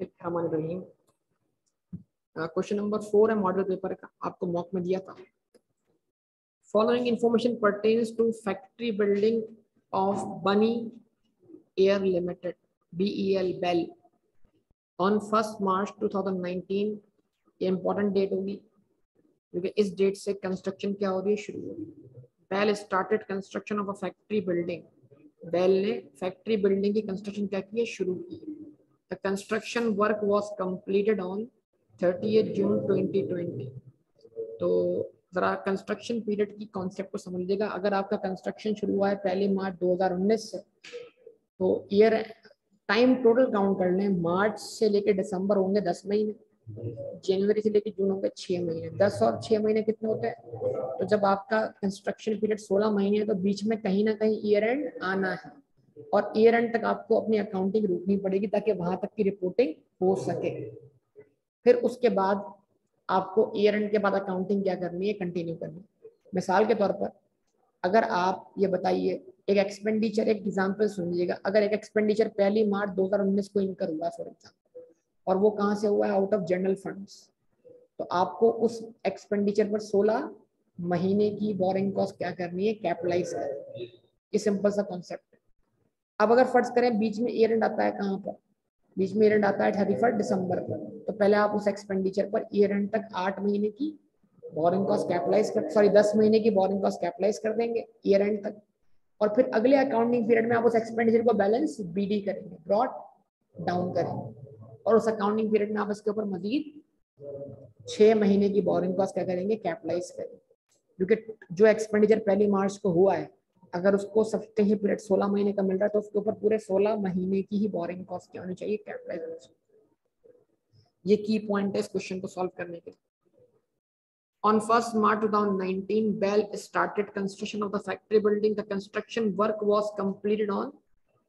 रहीम question number four है model paper का. आपको मॉक में दिया था. Following information pertains to factory building of bunny air limited BEL BEL on first March 2019 ये इंपॉर्टेंट डेट होगी. क्योंकि इस डेट से कंस्ट्रक्शन क्या हो रही है? शुरू हो रही BEL started construction of a factory building BEL ने फैक्ट्री बिल्डिंग की कंस्ट्रक्शन क्या की है? शुरू की the construction work was completed on 30 June 2020 तो ज़रा कंस्ट्रक्शन पीरियड की कॉन्सेप्ट को समझ लीजिएगा अगर आपका कंस्ट्रक्शन शुरू हुआ है पहले मार्च 2019 से तो ईयर टाइम टोटल काउंट कर लें। मार्च से लेकर दिसंबर होंगे दस महीने। जनवरी से लेकर जून होंगे छः महीने। दस और छः महीने कितने होते हैं? तो जब आपका कंस्ट्रक्शन पीरियड सोलह महीने है तो बीच में कहीं ना कहीं ईयर एंड आना है। और ईयर एंड तक आपको अपनी अकाउंटिंग रोकनी पड़ेगी ताकि वहाँ तक की रिपोर्टिंग हो सके। फिर उसके बाद आपको ईयर एंड के बाद अकाउंटिंग क्या करनी है कंटिन्यू करनी मिसाल के तौर पर, अगर आप ये बताइए, एक एक्सपेंडिचर एक एग्ज़ाम्पल सुन लीजिएगा अगर एक एक्सपेंडिचर पहली मार्च 2019 को इनकर हुआ फॉर एग्ज़ाम्पल और वो कहाँ से हुआ है? आउट ऑफ़ जनरल फंड्स तो आपको उस एक्सपेंडिचर पर 16 महीने की बोरिंग कॉस्ट क्या करनी है? कैपिटलाइज करनी ये सिंपल सा कॉन्सेप्ट अब अगर फ़र्ज़ करें बीच में ईयर एंड आता है कहाँ पर? बीच में ईयर एंड आता है थर्टी फ़र्स्ट दिसंबर पर। तो पहले आप उस एक्सपेंडिचर पर ईयर एंड तक आठ महीने की बोरिंग कॉस्ट कैपिटलाइज कर सॉरी दस महीने की बोरिंग कॉस्ट कैपिटलाइज कर देंगे ईयर एंड तक। और फिर अगले अकाउंटिंग पीरियड में आप उस एक्सपेंडिचर को बैलेंस बीडी करेंगे ब्रॉड डाउन करेंगे। और उस अकाउंटिंग पीरियड में आप इसके ऊपर मजीद छह महीने की बोरिंग कॉस्ट क्या करेंगे? कैपिटलाइज करेंगे। क्योंकि जो एक्सपेंडिचर पहली मार्च को हुआ है अगर उसको सफ्ते ही पीरियड सोलह महीने का मिल रहा है तो उसके ऊपर पूरे सोलह महीने की ही बोरिंग कॉस्ट क्या होनी चाहिए कैपिटलाइज ये की पॉइंट है इस क्वेश्चन को सॉल्व करने के लिए On 1st March 2019, Bell started construction of the factory building. The construction work was completed on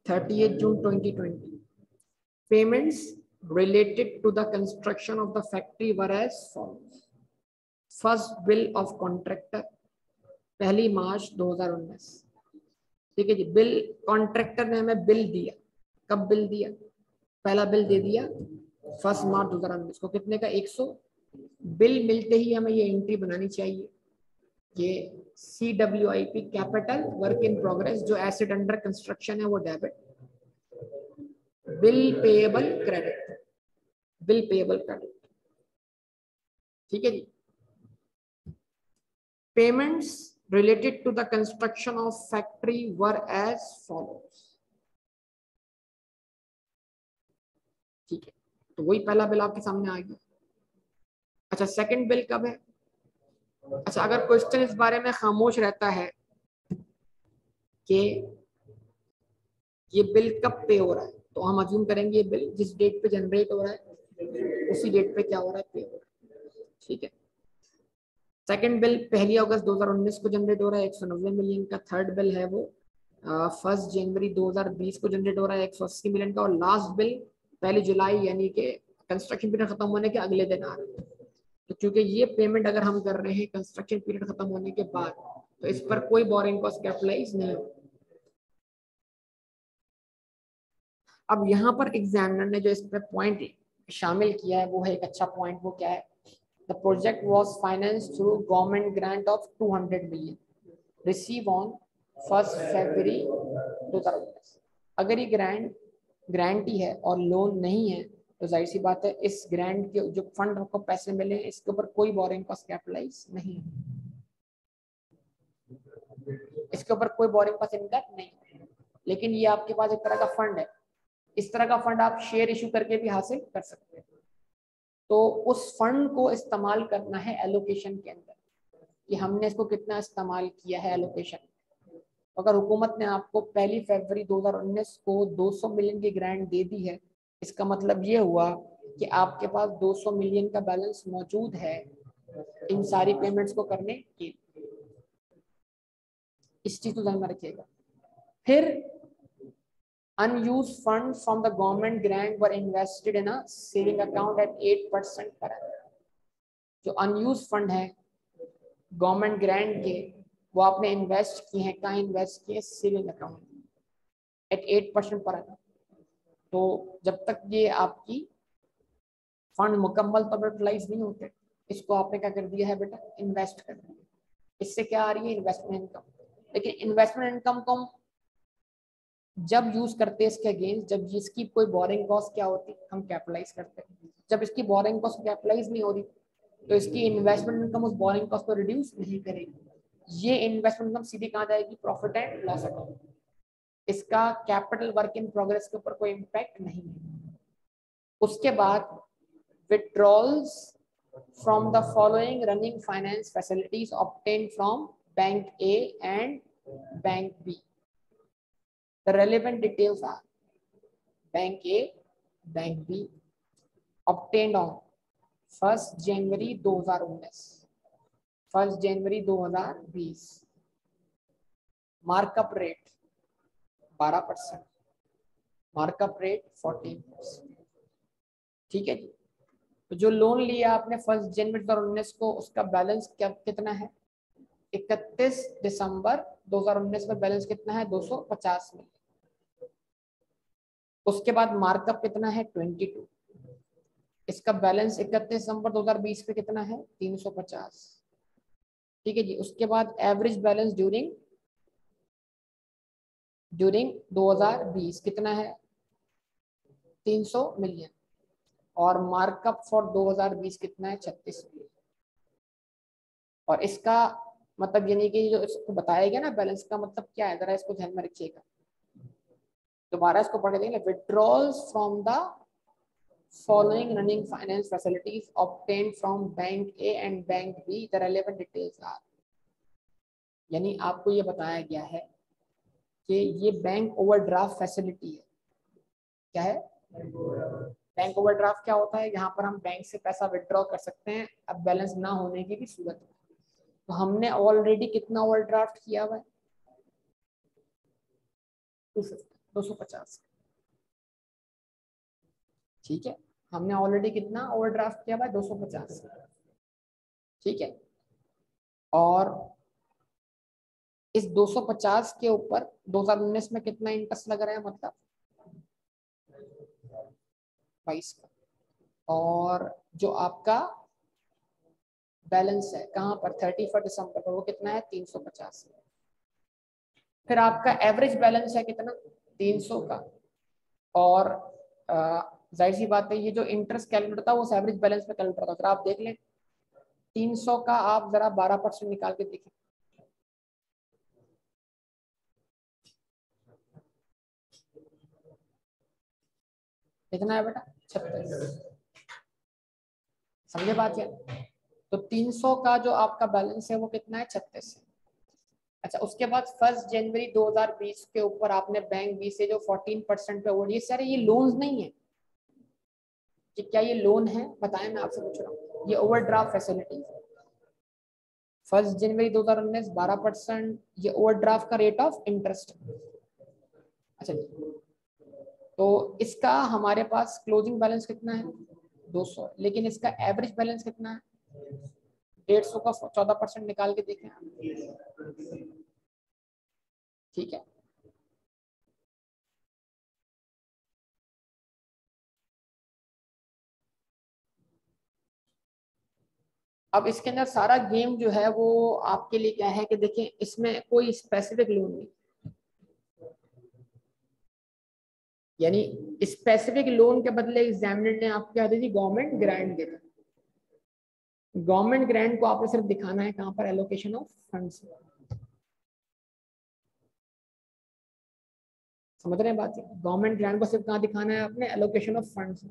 30th June 2020. Payments related to the construction of the factory were as follows. First bill of contractor, पहली मार्च 2019 ठीक है जी, bill, contractor ने हमें bill दिया। कब bill दिया? पहला bill दे दिया फ़र्स्ट मार्च 2019 को कितने का? 100 बिल मिलते ही हमें ये एंट्री बनानी चाहिए। ये C W I P capital work in progress जो एसेट अंडर कंस्ट्रक्शन है, वो debit bill payable credit bill payable credit ठीक है जी। Payments related to the construction of factory were as follows. ठीक है तो वही पहला बिल आपके सामने आ गया। अच्छा सेकंड बिल कब है? अच्छा अगर क्वेश्चन इस बारे में खामोश रहता है कि ये बिल कब पे हो रहा है तो हम अज्यूम करेंगे ये बिल जिस डेट पे जनरेट हो रहा है, उसी डेट पे क्या हो रहा है पे हो रहा है। ठीक है सेकंड बिल पहली अगस्त 2019 को जनरेट हो रहा है, एक मिलियन का थर्ड बिल है वो। फ़र्स्ट जनवरी 2020 को जनरेट हो रहा है, एक सौ अस्सी मिलियन का और लास्ट बिल पहली जुलाई, यानी कि कंस्ट्रक्शन पीरियड खत्म होने के अगले दिन आ रहा है। तो क्योंकि ये पेमेंट अगर हम कर रहे हैं कंस्ट्रक्शन पीरियड खत्म होने के बाद तो इस पर कोई बोरिंग कॉस्ट कैपिटलाइज नहीं हो अब यहाँ पर एग्जामिनर ने जो इस पर पॉइंट शामिल किया है, वो है एक अच्छा पॉइंट वो क्या है? The project was financed through government grant of 200 million. Received on 1st February 2019. अगर ये ग्रांट ग्रांटी है और लोन नहीं है तो ज़ाहिर सी बात है इस ग्रांट के जो फंड आपको पैसे मिले इसके ऊपर कोई बोरिंग कॉस्ट कैपिटलाइज नहीं है। इसके ऊपर कोई बोरिंग कॉस्ट इनकम नहीं है। लेकिन ये आपके पास एक तरह का फंड है। इस तरह का फंड आप शेयर इशू करके भी हासिल कर सकते हैं। तो उस फंड को इस्तेमाल करना है एलोकेशन के अंदर। कि हमने इसको कितना इस्तेमाल किया है एलोकेशन अगर हुकूमत ने आपको पहली फरवरी 2019 को 200 मिलियन की ग्रांट दे दी है, इसका मतलब ये हुआ कि आपके पास 200 मिलियन का बैलेंस मौजूद है इन सारी पेमेंट्स को करने के इस चीज़ को ध्यान में रखिएगा। फिर unused funds from the government grant were invested in a saving account at 8% per annum. जो अनयूज फंड है गवर्नमेंट ग्रांट के, वो आपने इन्वेस्ट किए हैं, कहाँ इन्वेस्ट किए saving account at eight percent per annum. तो जब तक ये आपकी फंड मुकम्मल तौर पर यूटिलाइज नहीं होते, इसको आपने क्या कर दिया है बेटा? इन्वेस्ट कर दिया। इससे क्या आ रही है? इन्वेस्टमेंट इनकम लेकिन इन्वेस्टमेंट इनकम को हम जब यूज़ करते हैं इसके अगेंस्ट जब इसकी कोई बोरिंग कॉस्ट क्या होती, हम कैपिटलाइज करते हैं। जब इसकी बोरिंग कॉस्ट कैपिटलाइज नहीं हो रही तो इसकी इन्वेस्टमेंट इनकम उस बोरिंग कॉस्ट को रिड्यूस नहीं करेगी। ये इन्वेस्टमेंट इनकम सीधी कहाँ जाएगी? प्रॉफिट एंड लॉस अकाउंट इसका कैपिटल वर्क इन प्रोग्रेस के ऊपर कोई इम्पैक्ट नहीं है। उसके बाद withdrawals from the following running finance facilities obtained from Bank A and Bank B. The relevant details are Bank A, Bank B, obtained on 1st January 2019, 1st January 2020. Markup rate 12%, markup rate 14%. ठीक है जी तो जो loan लिया आपने first जनवरी दो उन्नीस को उसका बैलेंस क्या कितना है इकतीस दिसंबर 2019 में बैलेंस कितना है 250 में उसके बाद मार्कअप कितना है? 22 इसका बैलेंस इकतीस दिसंबर 2020 पे कितना है? 350 ठीक है जी, उसके बाद एवरेज बैलेंस ड्यूरिंग ड्यूरिंग 2020 कितना है? 300 मिलियन और मार्कअप फॉर 2020 कितना है? छत्तीस और इसका मतलब यानी कि जो इसको बताया गया ना बैलेंस का मतलब क्या है? जरा इसको ध्यान में रखिएगा. दोबारा इसको पढ़ लेंगे देंगे withdrawals from the following running finance facilities obtained from bank A and bank B the relevant details are यानी आपको ये बताया गया है कि ये बैंक ओवरड्राफ्ट फैसिलिटी है। क्या है? बैंक ओवरड्राफ्ट क्या होता है? यहाँ पर हम बैंक से पैसा विदड्रॉ कर सकते हैं, अब बैलेंस ना होने की भी सूरत में तो हमने ऑलरेडी कितना ओवरड्राफ्ट किया हुआ है? टू फिफ्टी 250 ठीक है? हमने ऑलरेडी कितना ओवरड्राफ्ट किया हुआ है 250 ठीक है? और इस 250 के ऊपर 2019 में कितना इंटरेस्ट लग रहा है मतलब? बाईस का। और जो आपका बैलेंस है, कहाँ पर? थर्टी फ़र्स्ट दिसंबर पर, वो कितना है? तीन सौ पचास। फिर आपका एवरेज बैलेंस है कितना? तीन सौ का। और ज़ाहिर सी बात है, ये जो इंटरेस्ट कैलकुलेट था वो एवरेज बैलेंस में कैलकुलेट था फिर आप देख लें, तीन सौ का आप जरा बारह परसेंट निकाल के देखें। कितना है बेटा? छत्तीस। समझे बात क्या तो 300 का जो आपका बैलेंस है, वो कितना है? छत्तीस अच्छा उसके बाद फ़र्स्ट जनवरी 2020 के ऊपर आपने बैंक बी से जो 14 परसेंट पे ये सर ये लोन्स नहीं है। कि क्या ये लोन है? बताएँ, मैं आपसे पूछ रहा हूँ। ये overdraft facility first January 2019 12 percent ये ओवरड्राफ्ट का रेट ऑफ़ इंटरेस्ट अच्छा तो इसका हमारे पास क्लोजिंग बैलेंस कितना है? 200 लेकिन इसका एवरेज बैलेंस कितना है? डेढ़ सौ का चौदह परसेंट निकाल के देखें। ठीक है? अब इसके अंदर सारा गेम जो है वो आपके लिए क्या है कि देखें, इसमें कोई स्पेसिफिक लोन नहीं। यानी स्पेसिफिक लोन के बदले एग्जामिनर ने आपको क्या दी गवर्नमेंट ग्रांट दे। गवर्नमेंट ग्रांट को आपने सिर्फ़ दिखाना है कहाँ पर एलोकेशन ऑफ़ फंड समझ रहे हैं बात? गवर्नमेंट ग्रांट को सिर्फ़ कहाँ दिखाना है आपने? Allocation of funds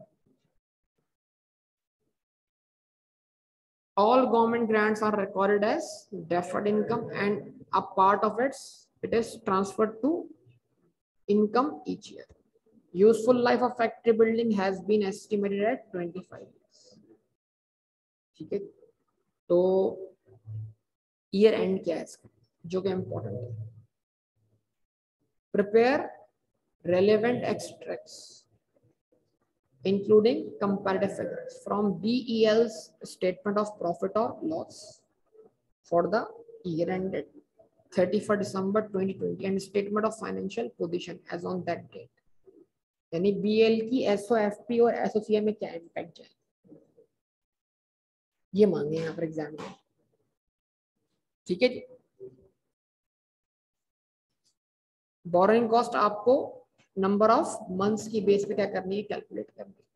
all government grants are recorded as deferred income and a part of its it is transfer to income each year useful life of factory building has been estimated at twenty five years ठीक है? तो year and क्या है जो कि important है। Prepare relevant extract including comparative figures from B statement of profit और loss for the year ended December twenty twenty and statement of financial position as on that date यानी B L की SOFP और एसओसीए में क्या impact जाए ये मांगे यहाँ पर एग्ज़ाम में ठीक है जी? बोरोइंग कॉस्ट आपको नंबर ऑफ़ मंथ्स की बेस पे क्या करनी है कैलकुलेट करनी है।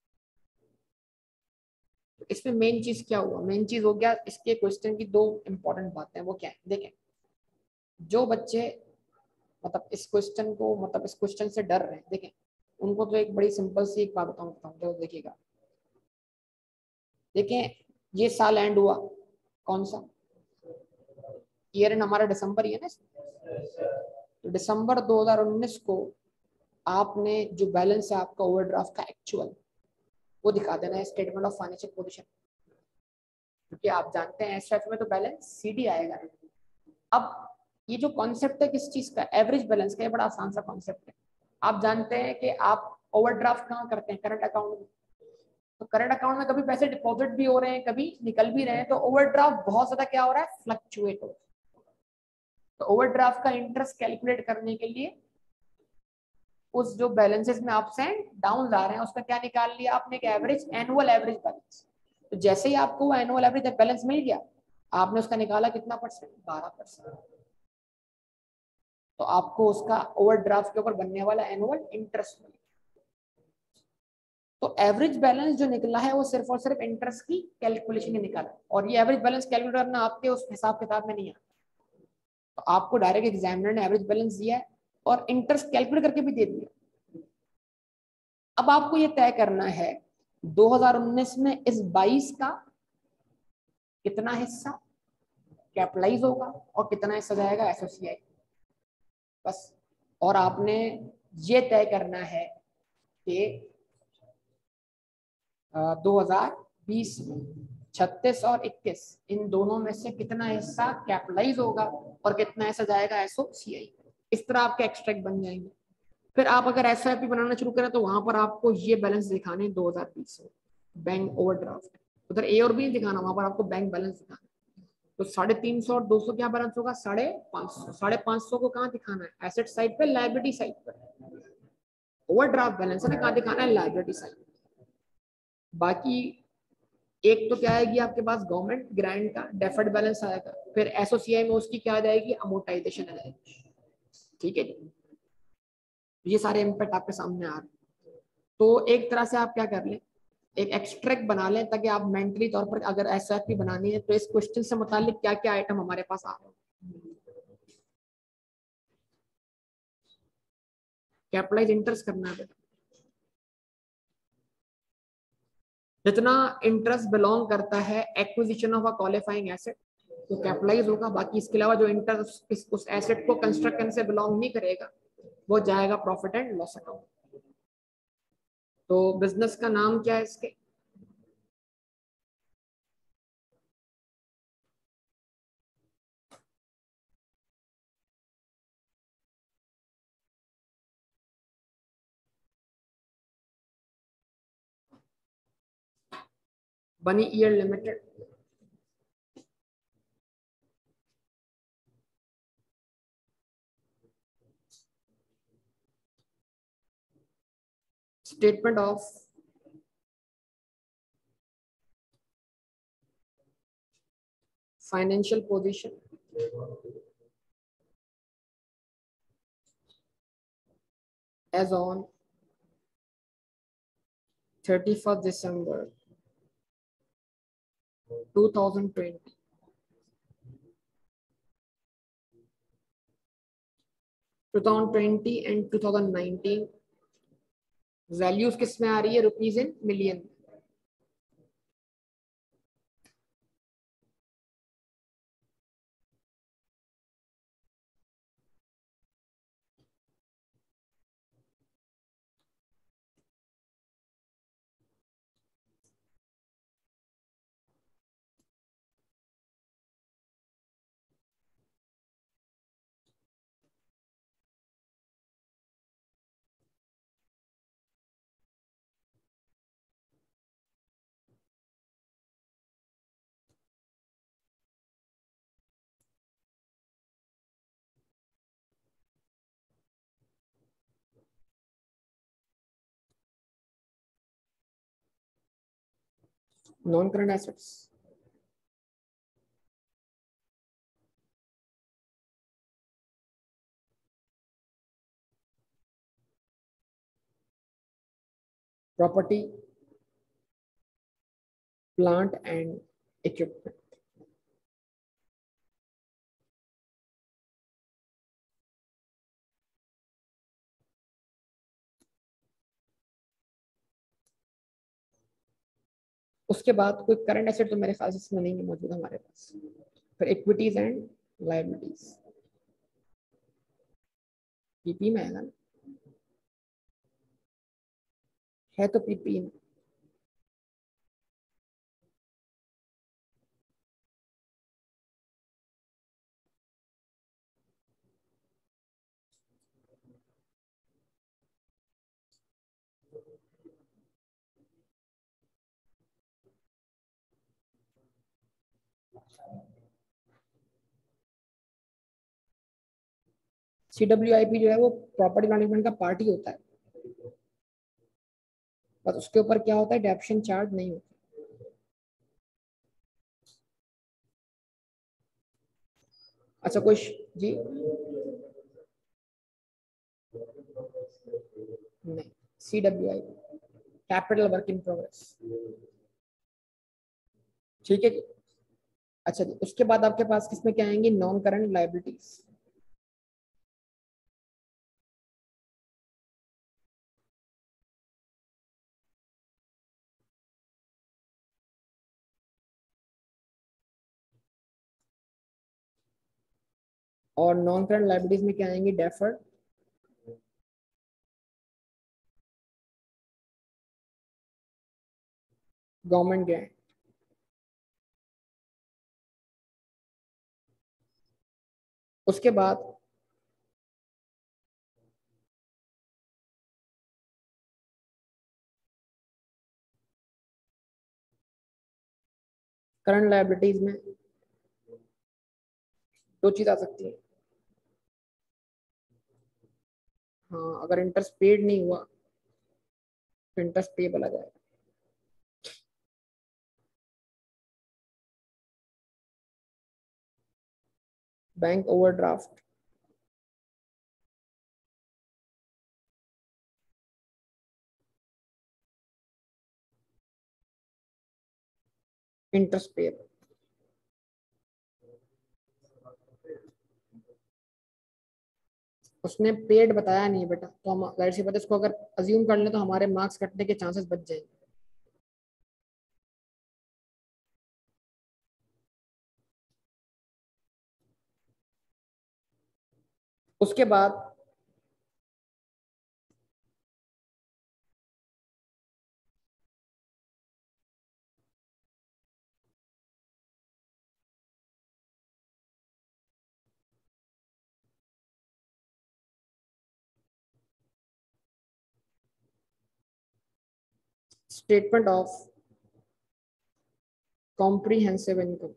तो इसमें मेन चीज़ क्या हुआ? मेन चीज़ हो गया, इसके क्वेश्चन की दो इंपॉर्टेंट बातें वो क्या है? देखें, जो बच्चे मतलब इस क्वेश्चन को मतलब इस क्वेश्चन से डर रहे हैं, देखें, उनको तो एक बड़ी सिंपल सी एक बात बताऊँ बताऊँ तो देखिएगा। देखें ये साल एंड हुआ। कौन सा? ईयर एंड हमारा दिसंबर ही है ना तो दिसंबर 2019 को आपने जो बैलेंस है आपका ओवरड्राफ्ट का एक्चुअल वो दिखा देना है स्टेटमेंट ऑफ़ फाइनेंशियल पोजीशन क्योंकि आप जानते हैं एसएफ में तो बैलेंस सीडी आएगा। अब ये जो कॉन्सेप्ट है किस चीज़ का? एवरेज बैलेंस का, ये बड़ा आसान सा कॉन्सेप्ट है। आप जानते हैं कि आप ओवरड्राफ्ट कहाँ करते हैं? करंट अकाउंट में। तो करंट अकाउंट में कभी पैसे डिपॉजिट भी हो रहे हैं, कभी निकल भी रहे हैं तो ओवरड्राफ्ट बहुत ज़्यादा क्या हो रहा है? फ्लक्चुएट हो रहा है। तो ओवरड्राफ्ट का इंटरेस्ट कैलकुलेट करने के लिए उस जो बैलेंसेस में अप्स एंड डाउन आ रहे हैं, उसका क्या निकाल लिया आपने? एक एवरेज एनुअल एवरेज बैलेंस तो जैसे ही आपको एनुअल एवरेज बैलेंस मिल गया, आपने उसका निकाला कितना परसेंट बारह परसेंट तो आपको उसका ओवरड्राफ्ट के ऊपर बनने वाला एनुअल इंटरेस्ट मिलेगा तो एवरेज बैलेंस जो निकला है वो सिर्फ़ और सिर्फ़ इंटरेस्ट की कैलकुलेशन ही निकाला। और ये एवरेज बैलेंस कैलकुलेट करना आपके उस हिसाब किताब में नहीं आता। तो आपको डायरेक्ट एग्जामिनर ने एवरेज बैलेंस दिया है और इंटरेस्ट कैलकुलेट करके भी दे दिया। अब आपको ये तय करना है 2019 में इस 22 का कितना हिस्सा कैपिटलाइज होगा और कितना हिस्सा जाएगा एसोसिएट बस। और आपने ये तय करना है कि 2020 में 36 और 21 इन दोनों में से कितना हिस्सा कैपिटलाइज होगा और कितना हिस्सा जाएगा एसओसीआई इस तरह आपके एक्सट्रैक्ट बन जाएँगे। फिर आप अगर एस बनाना शुरू करें तो वहाँ पर आपको ये बैलेंस दिखाने दो हज़ार बीस में, बैंक ओवरड्राफ्ट। उधर ए और बी दिखाना, वहाँ पर आपको बैंक बैलेंस दिखाना। तो साढ़े तीन सौ और दो सौ क्या बैलेंस होगा? साढ़े पाँच सौ। साढ़े पाँच सौ को कहाँ दिखाना है? एसेट साइड पे लाइबिलिटी साइड पर ओवरड्राफ्ट बैलेंस है कहाँ दिखाना है? लाइबिलिटी साइड बाकी एक तो क्या आएगी आपके पास गवर्नमेंट ग्रांट का डेफर्ड बैलेंस आएगा फिर एसोसीआई में उसकी क्या आ जाएगी? अमोटाइजेशन आ जाएगी। ठीक है जी। ये सारे इम्पैक्ट आपके सामने आ रहे हैं। तो एक तरह से आप क्या कर लें, एक एक्सट्रैक्ट बना लें, ताकि आप मेंटली तौर पर अगर एस बनानी है तो इस क्वेश्चन से मुतालिक क्या क्या आइटम हमारे पास आ रहे हैं। कैपिटलाइज इंटरेस्ट करना है। बेटा जितना इंटरेस्ट बिलोंग करता है acquisition of a qualifying asset तो कैपिटलाइज होगा। बाकी इसके अलावा जो इंटरेस्ट उस एसेट को कंस्ट्रक्शन से बिलोंग नहीं करेगा, वो जाएगा प्रॉफिट एंड लॉस अकाउंट तो बिज़नेस का नाम क्या है इसके? Bunny Ear Limited. Statement of financial position. As on 31st December 2020 2020 and 2019 values किसमें आ रही है? Rupees in million non-current assets. Property, plant and equipment. उसके बाद कोई करंट एसेट तो मेरे ख्याल से नहीं मौजूद हमारे पास। फिर इक्विटीज एंड लाइबिलिटीज पीपी में आएगा ना? है तो पीपी में। सी डब्ल्यू आई पी जो है वो प्रॉपर्टी मैनेजमेंट का पार्ट ही होता है। बस उसके ऊपर क्या होता है? डेप्शन चार्ज नहीं होता। अच्छा कुछ जी? नहीं C W I capital work in progress ठीक है जी। अच्छा जी, उसके बाद आपके पास किसमें क्या आएँगे? नॉन करंट लाइबिलिटीज और नॉन करंट लाइबिलिटीज में क्या आएँगे? डेफर्ड गवर्नमेंट ग्रांट उसके बाद करंट लाइबिलिटीज में दो चीज़ आ सकती है। हाँ अगर इंटरेस्ट पेड नहीं हुआ तो इंटरेस्ट पेबल आ जाएगा। बैंक ओवरड्राफ्ट इंटरेस्ट पेबल उसने पेड बताया नहीं बेटा। तो हम, ज़ाहिर सी बात इसको अगर अज्यूम कर ले तो हमारे मार्क्स कटने के चांसेस बच जाएँगे। उसके बाद statement of comprehensive income.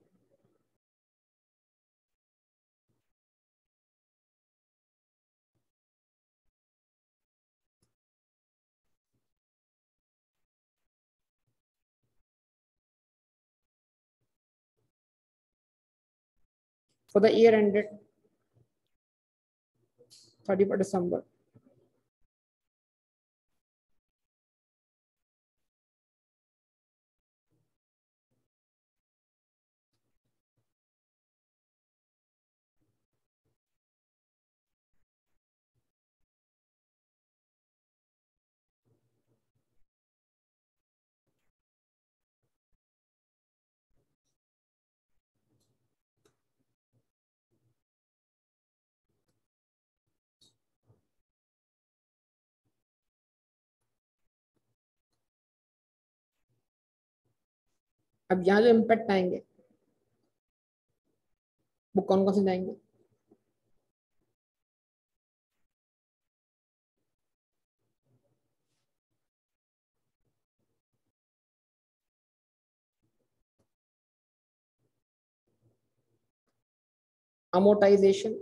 For the year ended 31 December अब यहाँ जो इम्पैक्ट आएँगे वो कौन कौन से जाएँगे? amortization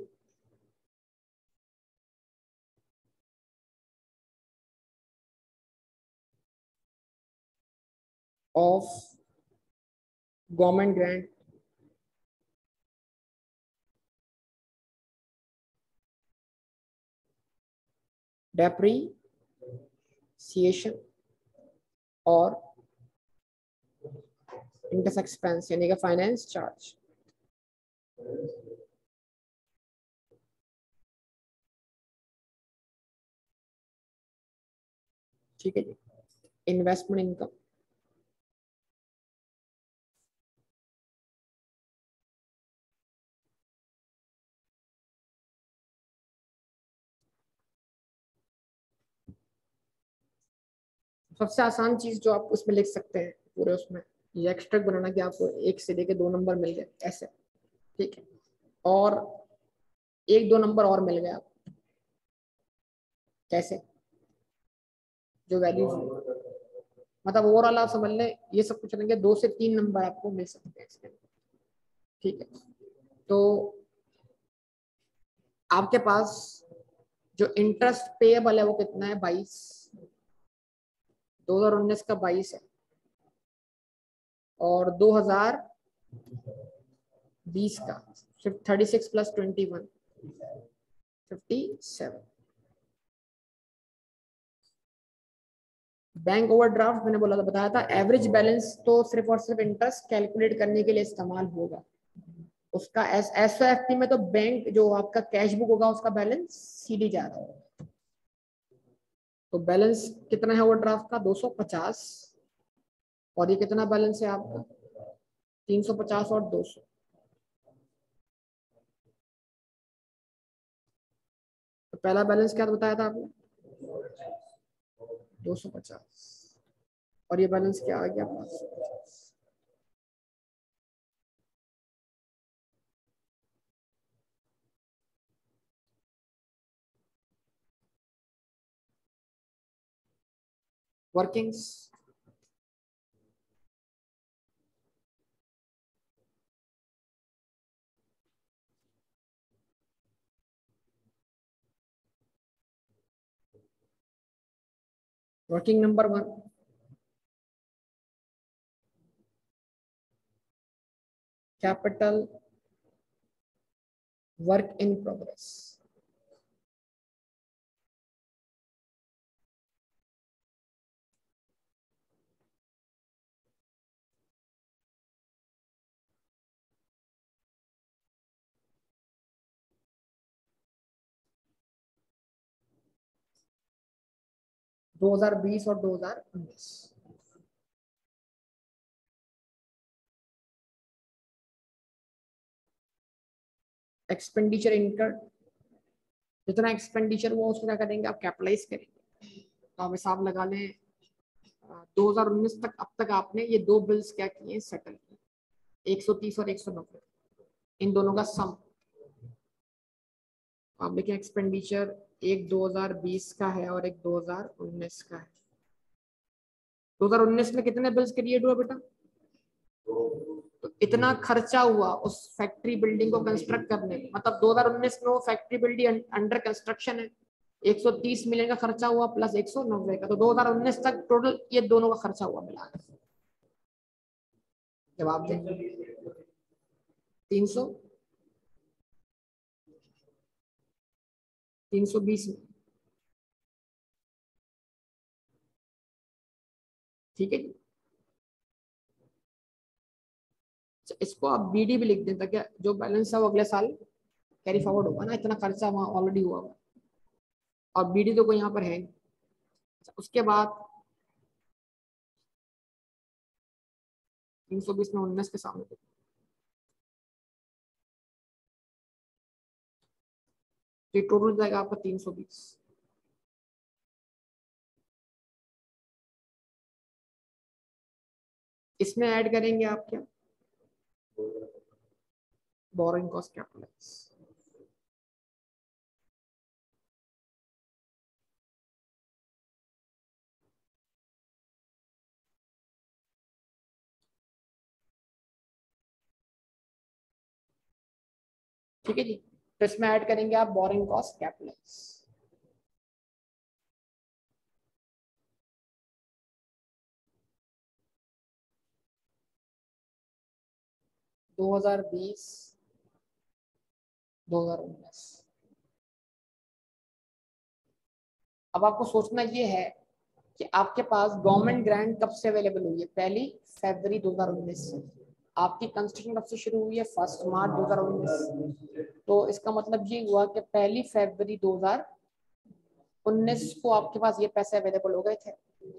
of government grant. Depreciation और इंटरेस्ट एक्सपेंस यानी कि फाइनेंस चार्ज ठीक है जी. इन्वेस्टमेंट इनकम सबसे आसान चीज़ जो आप उसमें लिख सकते हैं पूरे उसमें। ये एक्सट्रैक्ट बनाना कि आपको एक से लेके दो नंबर मिल गए, ऐसे। ठीक है? और एक दो नंबर और मिल गए आपको। कैसे? जो वैल्यू मतलब ओवरऑल आप समझ लें, ये सब कुछ लेंगे दो से तीन नंबर आपको मिल सकते हैं इसके ठीक है? तो आपके पास जो इंटरेस्ट पेएबल है वो कितना है? बाईस। 2019 का 22 है। और 2020 का, सिर्फ़ 36 प्लस 21 57 बैंक ओवरड्राफ्ट मैंने बोला था, बताया था एवरेज बैलेंस तो सिर्फ़ और सिर्फ़ इंटरेस्ट कैलकुलेट करने के लिए इस्तेमाल होगा। उसका एस एस में तो बैंक जो आपका कैश बुक होगा, उसका बैलेंस सीधी जा रहा होगा तो बैलेंस कितना है ओवरड्राफ्ट का? 250 और ये कितना बैलेंस है आपका? 350 और 200 तो पहला बैलेंस क्या बताया था आपने? 250 और ये बैलेंस क्या आ गया? Workings? Working number one. Capital. Work in progress दो हज़ार बीस और दो हज़ार उन्नीस। एक्सपेंडिचर इनकर जितना एक्सपेंडिचर हुआ उसको क्या करेंगे? आप कैपिटलाइज करेंगे। तो आप हिसाब लगा लें 2019 तक, अब तक आपने ये दो बिल्स क्या किए सेटल किए। 130 और 190 इन दोनों का सम आप देखें एक्सपेंडिचर एक 2020 का है और एक 2019 का है। 2019 में कितने बिल्स क्रिएट हुआ बेटा? तो इतना खर्चा हुआ उस फैक्ट्री बिल्डिंग को कंस्ट्रक्ट करने में। मतलब 2019 में वो फैक्ट्री बिल्डिंग अंडर कंस्ट्रक्शन है। 130 मिलियन का खर्चा हुआ प्लस 190 का। तो 2019 तक टोटल ये दोनों का खर्चा हुआ मिला। जवाब दें। तीन सौ? तीन सौ बीस में। ठीक है जी? इसको आप बी डी भी लिख दें ताकि जो बैलेंस है वो अगले साल कैरी फॉरवर्ड होगा ना, इतना खर्चा वहाँ ऑलरेडी हुआ हुआ। और बी डी तो कोई यहाँ पर है उसके बाद तीन सौ बीस में उन्नीस के सामने। तो ये टोटल जाएगा आपका तीन सौ बीस। इसमें ऐड करेंगे आप क्या? बोरिंग कॉस्ट कैपिटलाइज ठीक है जी? तो इसमें ऐड करेंगे आप बोरिंग कॉस्ट कैपिटलाइज दो हज़ार बीस, दो हज़ार उन्नीस। अब आपको सोचना ये है कि आपके पास गवर्नमेंट ग्रांट कब से अवेलेबल हुई है? पहली फरवरी 2019 से। आपकी कंस्ट्रक्शन कब से शुरू हुई है? फ़र्स्ट मार्च 2019 तो इसका मतलब ये हुआ कि पहली फरवरी 2019 को आपके पास ये पैसे अवेलेबल हो गए थे।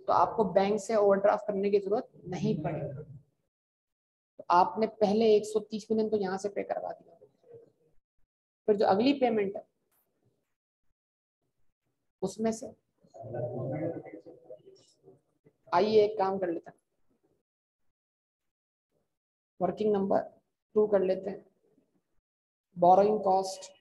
तो आपको बैंक से ओवरड्राफ्ट करने की ज़रूरत नहीं पड़ी। तो आपने पहले 130 मिलियन तो यहाँ से पे करवा दिया। फिर जो अगली पेमेंट है, उसमें से आइए एक काम कर लेते वर्किंग नंबर टू कर लेते हैं. Borrowing cost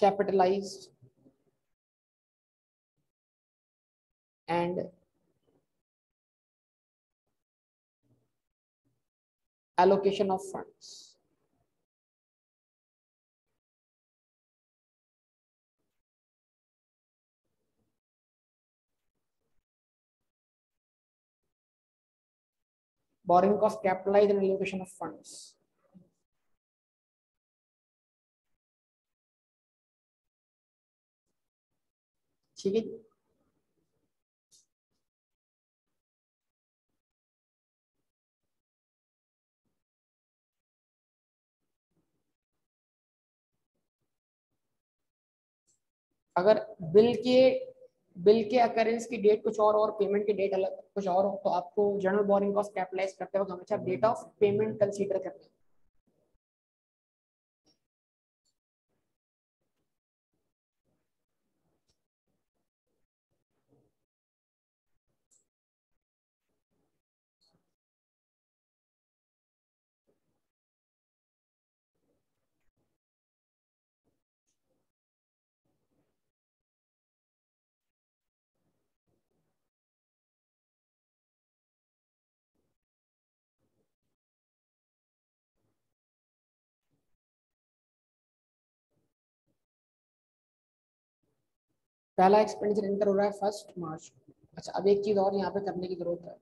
capitalize and allocation of funds Borrowing cost capitalized and allocation of funds. ठीक है अगर बिल के बिल के अकरेंस की डेट कुछ और और पेमेंट की डेट अलग कुछ और हो तो आपको जनरल बोरिंग कॉस्ट कैपिटलाइज करते वक्त हमेशा डेट ऑफ़ पेमेंट कंसीडर करना हैं। पहला एक्सपेंडिचर इनकर हो रहा है फ़र्स्ट मार्च अच्छा अब एक चीज़ और यहाँ पे करने की ज़रूरत है।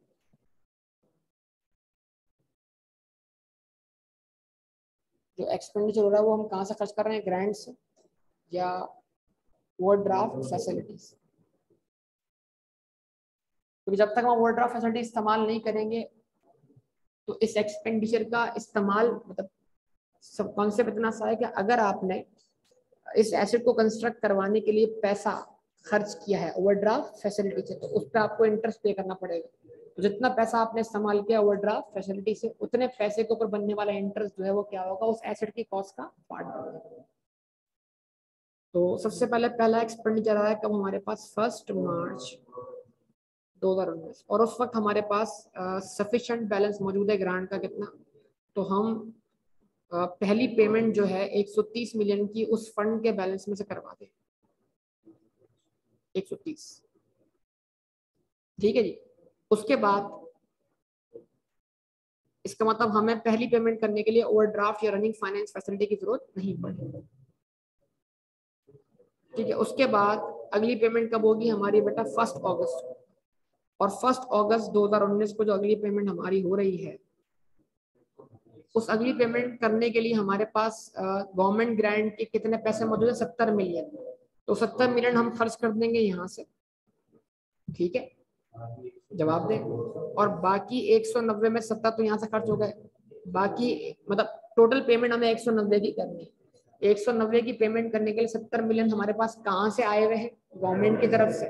जो एक्सपेंडिचर हो रहा है, वो हम कहाँ से खर्च कर रहे हैं? ग्रांट से या ड्राफ्ट फैसिलिटीज़ क्योंकि जब तक हम ड्राफ्ट फैसिलिटी इस्तेमाल नहीं करेंगे तो इस एक्सपेंडिचर का इस्तेमाल मतलब सब कॉन्सेप्ट इतना सा है कि अगर आपने इस एसेट को कंस्ट्रक्ट करवाने के लिए पैसा खर्च किया है ओवरड्राफ्ट फैसिलिटी से तो उस पर आपको इंटरेस्ट पे करना पड़ेगा। तो जितना पैसा आपने इस्तेमाल किया ओवरड्राफ्ट फैसिलिटी से उतने पैसे के ऊपर बनने वाला इंटरेस्ट जो है वो क्या होगा उस एसेट की कॉस्ट का पार्ट तो सबसे पहले पहला एक्सपेंडिचर आया कब हमारे पास? फ़र्स्ट मार्च 2019 और उस वक्त हमारे पास सफिशिएंट बैलेंस मौजूद है ग्रांट का कितना? तो हम आ, पहली पेमेंट जो है 130 मिलियन की उस फंड के बैलेंस में से करवा दें 130 ठीक है जी? उसके बाद इसका मतलब हमें पहली पेमेंट करने के लिए ओवरड्राफ्ट या रनिंग फाइनेंस फैसिलिटी की ज़रूरत नहीं पड़ेगी ठीक है, उसके बाद अगली पेमेंट कब होगी? हमारी बेटा फ़र्स्ट अगस्त और फ़र्स्ट अगस्त 2019 को जो अगली पेमेंट हमारी हो रही है, उस अगली पेमेंट करने के लिए हमारे पास गवर्नमेंट ग्रांट के कितने पैसे मौजूद है? सत्तर मिलियन तो सत्तर मिलियन हम खर्च कर देंगे यहाँ से। ठीक है? जवाब दे। और बाकी 190 में सत्तर तो यहाँ से खर्च हो गए। बाकी मतलब टोटल पेमेंट हमें 190 की करनी है। 190 की पेमेंट करने के लिए सत्तर मिलियन हमारे पास कहाँ से आए हुए हैं? गवर्नमेंट की तरफ़ से।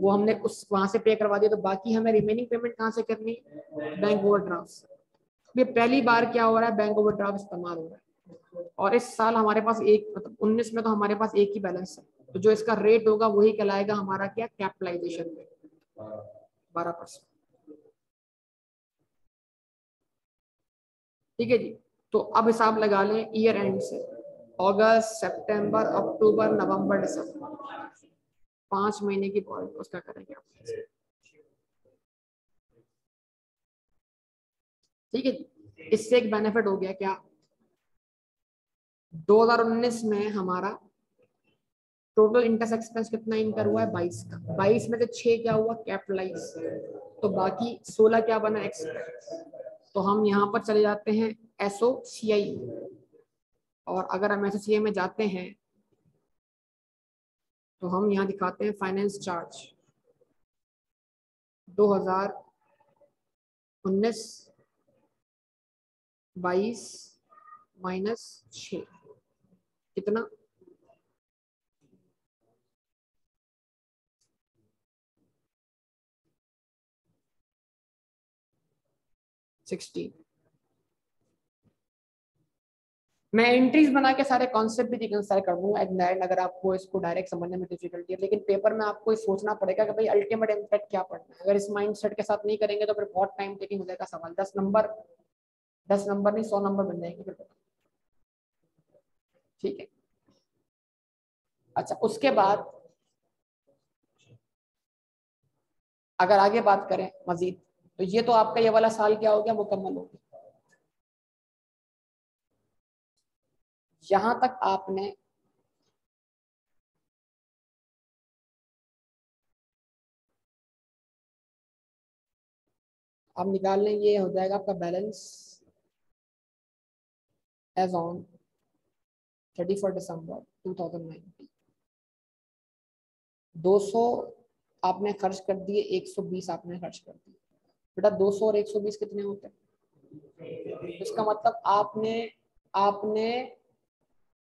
वो हमने उस वहाँ से पे करवा दिया। तो बाकी हमें रिमेनिंग पेमेंट कहाँ से करनी है? बैंक ओवरड्राफ्ट ये पहली बार क्या हो रहा है? बैंक ओवरड्राफ्ट इस्तेमाल हो रहा है। और इस साल हमारे पास एक मतलब उन्नीस में तो हमारे पास एक ही बैलेंस है। तो जो इसका रेट होगा वही कहलाएगा हमारा क्या? कैपिटलाइजेशन रेट बारह परसेंट ठीक है जी? तो अब हिसाब लगा लें ईयर एंड से। अगस्त सितंबर अक्टूबर नवंबर दिसंबर पाँच महीने की उसका करेंगे आप। ठीक है इससे एक बेनिफिट हो गया क्या? 2019 में हमारा टोटल इंटरेस्ट एक्सपेंस कितना इनकर हुआ है? बाईस का। बाईस में से छह क्या हुआ? कैपिटलाइज तो बाकी सोलह क्या बना? एक्सपेंस तो हम यहाँ पर चले जाते हैं एसओ सी आई और अगर हम एसओ सी आई में जाते हैं तो हम यहाँ दिखाते हैं फाइनेंस चार्ज 2019 बाईस माइनस छ कितना? सिक्सटीन मैं एंट्रीज बना के सारे कॉन्सेप्ट भी रिकंसाइल कर दूँगा एट अगर आपको इसको डायरेक्ट समझने में डिफिकल्टी है, लेकिन पेपर में आपको सोचना पड़ेगा कि भाई अल्टीमेट इम्पैक्ट क्या पढ़ना है। अगर इस माइंड सेट के साथ नहीं करेंगे तो फिर बहुत टाइम टेकिंग हो जाएगा सवाल। दस नंबर दस नंबर नहीं, सौ नंबर बन जाएँगे फिर ठीक है? अच्छा उसके बाद अगर आगे बात करें मजीद तो ये तो आपका ये वाला साल क्या हो गया? मुकम्मल हो गया। यहाँ तक आपने आप निकाल लें, ये हो जाएगा आपका balance as on thirty four December two thousand nineteen दो सौ आपने खर्च कर दिए, एक सौ बीस आपने खर्च कर दिए। बेटा 200 और 120 कितने होते हैं? इसका मतलब आपने आपने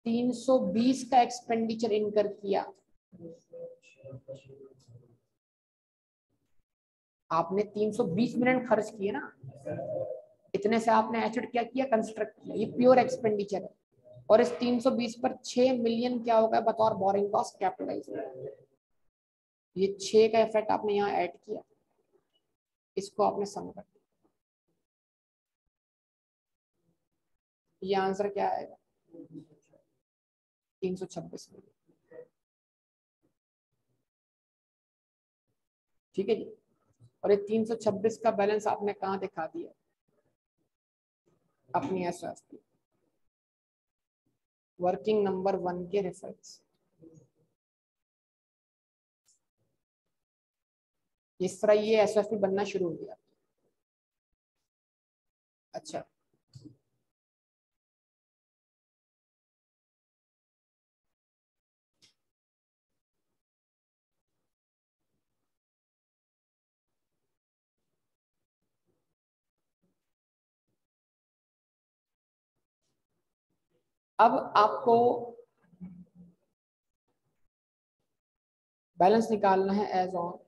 320 का एक्सपेंडिचर इनकर किया। आपने 320 मिनट खर्च किए ना। इतने से आपने एसेट क्या किया? कंस्ट्रक्ट किया। ये प्योर एक्सपेंडिचर है। और इस 320 पर 6 मिलियन क्या होगा बतौर बोरिंग कॉस्ट कैपिटलाइज ये 6 का इफ़ेक्ट आपने यहाँ ऐड किया। इसको आपने सम कर दिया ये आंसर क्या आएगा तीन सौ छब्बीस ठीक है जी? और ये तीन सौ छब्बीस का बैलेंस आपने कहा दिखा दिया? अपनी एस वर्किंग नंबर वन के रेफरेंस इस तरह ये एस बनना शुरू हो गया। अच्छा। अब आपको बैलेंस निकालना है as on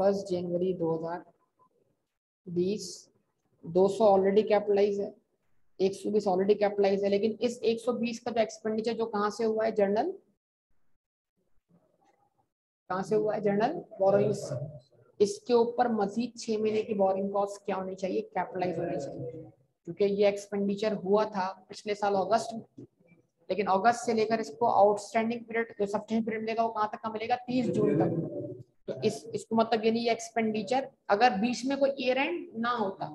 first January 2020 200 already capitalize है 120 ऑलरेडी कैपिटलाइज है, लेकिन इस 120 का जो एक्सपेंडिचर जो कहाँ से हुआ है जर्नल कहाँ से हुआ है जर्नल बोरोइंग्स इसके ऊपर मजीद छह महीने की बोरिंग कॉस्ट क्या होनी चाहिए? कैपिटलाइज होनी चाहिए। क्योंकि ये एक्सपेंडिचर हुआ था पिछले साल अगस्त में, लेकिन अगस्त से लेकर इसको आउटस्टैंडिंग पीरियड जो सब्सिडी पीरियड मिलेगा, वो कहाँ तक का मिलेगा? तीस जून तक। तो इस, इसको मतलब यानी ये एक्सपेंडिचर अगर बीच में कोई ईयर एंड ना होता,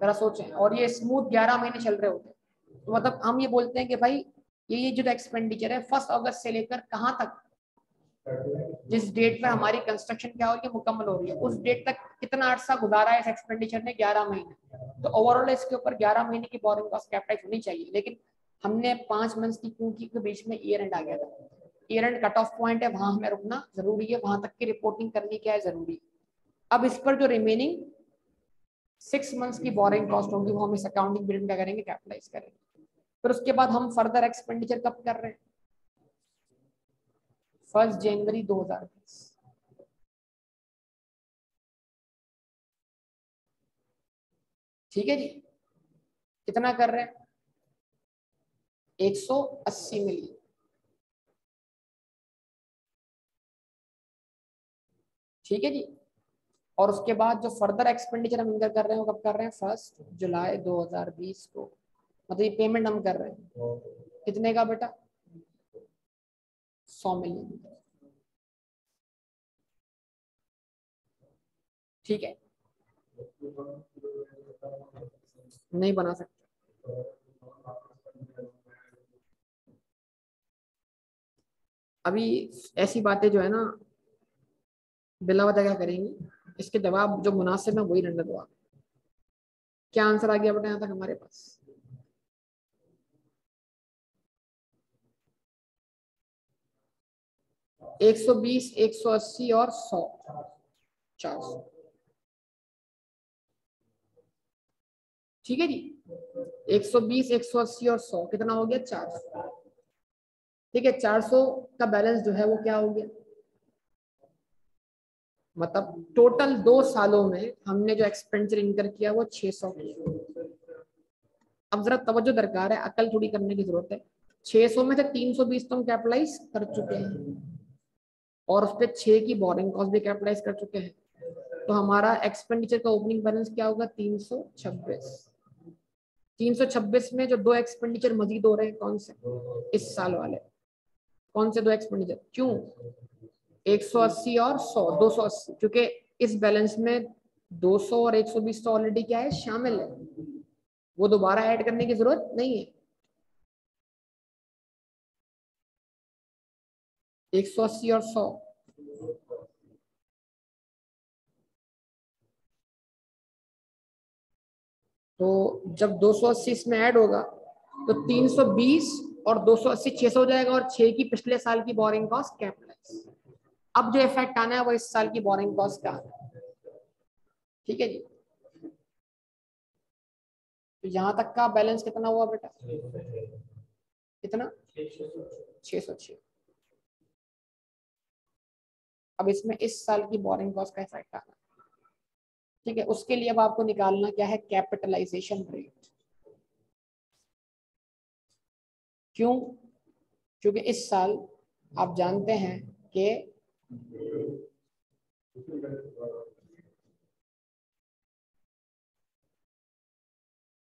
जरा सोचें, और ये स्मूथ ग्यारह महीने चल रहे होते तो मतलब हम ये बोलते हैं कि भाई, ये ये जो एक्सपेंडिचर है फ़र्स्ट अगस्त से लेकर कहाँ तक? जिस डेट पर हमारी कंस्ट्रक्शन क्या हो रही है, मुकम्मल हो रही है, उस डेट तक कितना अर्सा गुजारा है इस एक्सपेंडिचर ने ग्यारह महीने? तो ओवरऑल इसके ऊपर ग्यारह महीने की बोरिंग कॉस्ट कैपिटाइज होनी चाहिए, लेकिन हमने पाँच मंथ की, क्योंकि के बीच में ईयर एंड आ गया था। एंड कट ऑफ़ पॉइंट है, वहाँ हमें रुकना ज़रूरी है, वहाँ तक की रिपोर्टिंग करनी क्या है ज़रूरी। अब इस पर जो रिमेनिंग सिक्स मंथ्स की बोरिंग कॉस्ट होगी, वो हम इस अकाउंटिंग पीरियड क्या करेंगे? कैपिटलाइज करेंगे। फिर उसके बाद हम फर्दर एक्सपेंडिचर कब कर रहे हैं? फ़र्स्ट जनवरी दो हज़ार बीस। ठीक है जी? कितना कर रहे हैं? 180 मिलियन ठीक है जी? और उसके बाद जो फर्दर एक्सपेंडिचर हम इनकर कर रहे हैं कब कर रहे हैं? फ़र्स्ट जुलाई 2020 को। मतलब ये पेमेंट हम कर रहे हैं। कितने का बेटा? सौ मिलियन ठीक है? नहीं बना सकते। अभी ऐसी बातें जो है ना बिला वजह क्या करेंगे? इसके जवाब जो मुनासिब है वही दो आप क्या आंसर आ गया बेटा यहाँ तक हमारे पास? एक सौ बीस, एक सौ अस्सी और सौ। चार सौ। ठीक है जी? एक सौ बीस, एक सौ अस्सी और सौ। कितना हो गया? चार सौ। ठीक है, चार सौ का बैलेंस जो है वो क्या हो गया? मतलब टोटल दो सालों में हमने जो एक्सपेंडिचर इनकर किया वो 600 किया अब जरा तवज्जो दरकार है, अकल थोड़ी करने की ज़रूरत है। 600 में से 320 तो हम कैपिटलाइज कर चुके हैं। और उस पर छह की बोरिंग कॉस्ट भी कैपिटलाइज कर चुके हैं। तो हमारा एक्सपेंडिचर का ओपनिंग बैलेंस क्या होगा? 326 326 में जो दो एक्सपेंडिचर मजीद हो रहे हैं, कौन से? इस साल वाले। कौन से दो एक्सपेंडिचर क्यों? 180 और 100 280 क्योंकि इस बैलेंस में 200 और 120 तो ऑलरेडी क्या है? शामिल है। वो दोबारा ऐड करने की ज़रूरत नहीं है। 180 और 100 तो जब 280 इसमें ऐड होगा तो 320 और 280 600 हो जाएगा और 6 की पिछले साल की बोरिंग कॉस्ट कैपिटलाइज अब जो इफ़ेक्ट आना है वो इस साल की बोरिंग कॉस्ट का ठीक है जी? तो यहाँ तक का बैलेंस कितना हुआ बेटा? कितना? छह सौ छह। अब इसमें इस साल की बोरिंग कॉस्ट का इफ़ेक्ट आना ठीक है, उसके लिए अब आपको निकालना क्या है? कैपिटलाइजेशन रेट क्यों? क्योंकि इस साल आप जानते हैं कि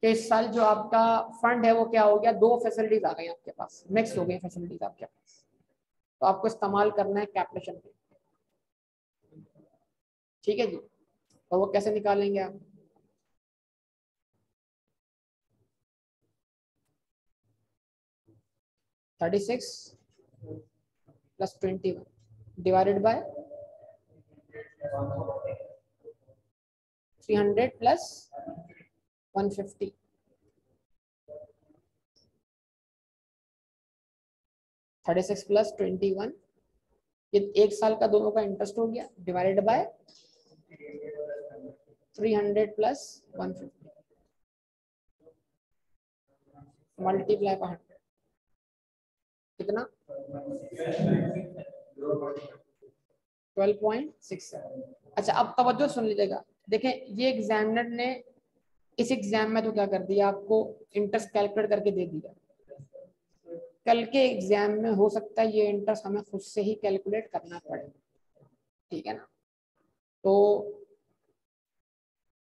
इस साल जो आपका फंड है वो क्या हो गया? दो फैसिलिटीज़ आ गई आपके पास। मिक्स हो गई फैसिलिटीज़ आपके पास। तो आपको इस्तेमाल करना है कैपिटेशन पे ठीक है जी? और वो कैसे निकालेंगे आप? Thirty six plus twenty one divided by 300 plus 150 thirty six plus twenty one ये एक साल का दोनों का इंटरेस्ट हो गया divided by three hundred plus one fifty multiply by hundred कितना? ट्वेल्व पॉइंट सिक्स अच्छा अब तवज्जो सुन लीजिएगा। देखें, ये एग्जामिनर ने इस एग्ज़ाम में तो क्या कर दिया? आपको इंटरेस्ट कैलकुलेट करके दे दिया। कल के एग्ज़ाम में हो सकता है ये इंटरेस्ट हमें खुद से ही कैलकुलेट करना पड़े। ठीक है ना? तो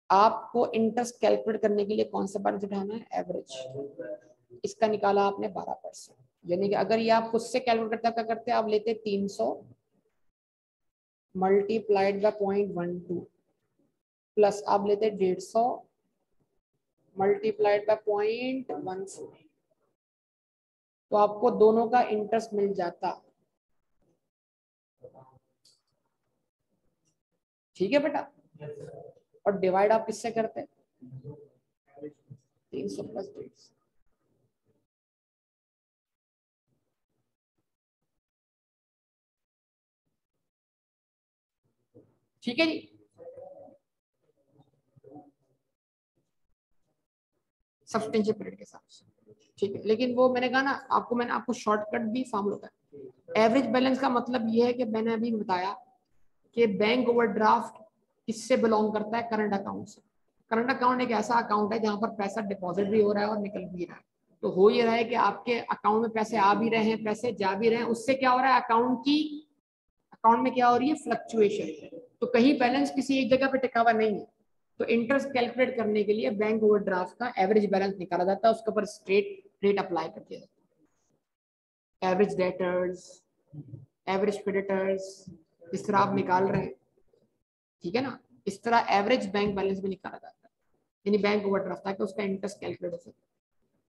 आपको इंटरेस्ट कैलकुलेट करने के लिए कौन सा बैलेंस उठाना है? एवरेज इसका निकाला आपने बारह परसेंट यानी कि अगर ये आप खुद से कैलकुलेट करते क्या करते आप लेते तीन सौ multiplied by point one two plus आप लेते डेढ़ सौ multiplied by point one four तो आपको दोनों का इंटरेस्ट मिल जाता। ठीक है बेटा? और डिवाइड आप किससे करते तीन सौ प्लस डेढ़ सौ। ठीक है जी? सब्सटेंशियल पीरियड के हिसाब से ठीक है, लेकिन वो मैंने कहा ना, आपको मैंने, आपको शॉर्टकट भी फॉर्म होता है। एवरेज बैलेंस का मतलब ये है कि मैंने अभी बताया कि बैंक ओवरड्राफ्ट किससे बिलोंग करता है? करंट अकाउंट से। करंट अकाउंट एक ऐसा अकाउंट है जहाँ पर पैसा डिपॉजिट भी हो रहा है और निकल भी रहा है। तो हो ये रहा है कि आपके अकाउंट में पैसे आ भी रहे हैं, पैसे जा भी रहे हैं, उससे क्या हो रहा है? अकाउंट की अकाउंट में क्या हो रही है? फ्लक्चुएशन तो कहीं बैलेंस किसी एक जगह पे टिका हुआ नहीं है। तो इंटरेस्ट कैलकुलेट करने के लिए बैंक ओवरड्राफ्ट का एवरेज बैलेंस निकाला जाता है, उसके ऊपर स्ट्रेट रेट अप्लाई कर दिया जाता है एवरेज डेटर्स एवरेज क्रेडिटर्स इस तरह आप निकाल रहे हैं। ठीक है ना? इस तरह एवरेज बैंक बैलेंस भी निकाला जाता है। यानी बैंक ओवरड्राफ्ट ताकि उसका इंटरेस्ट कैलकुलेट हो सके।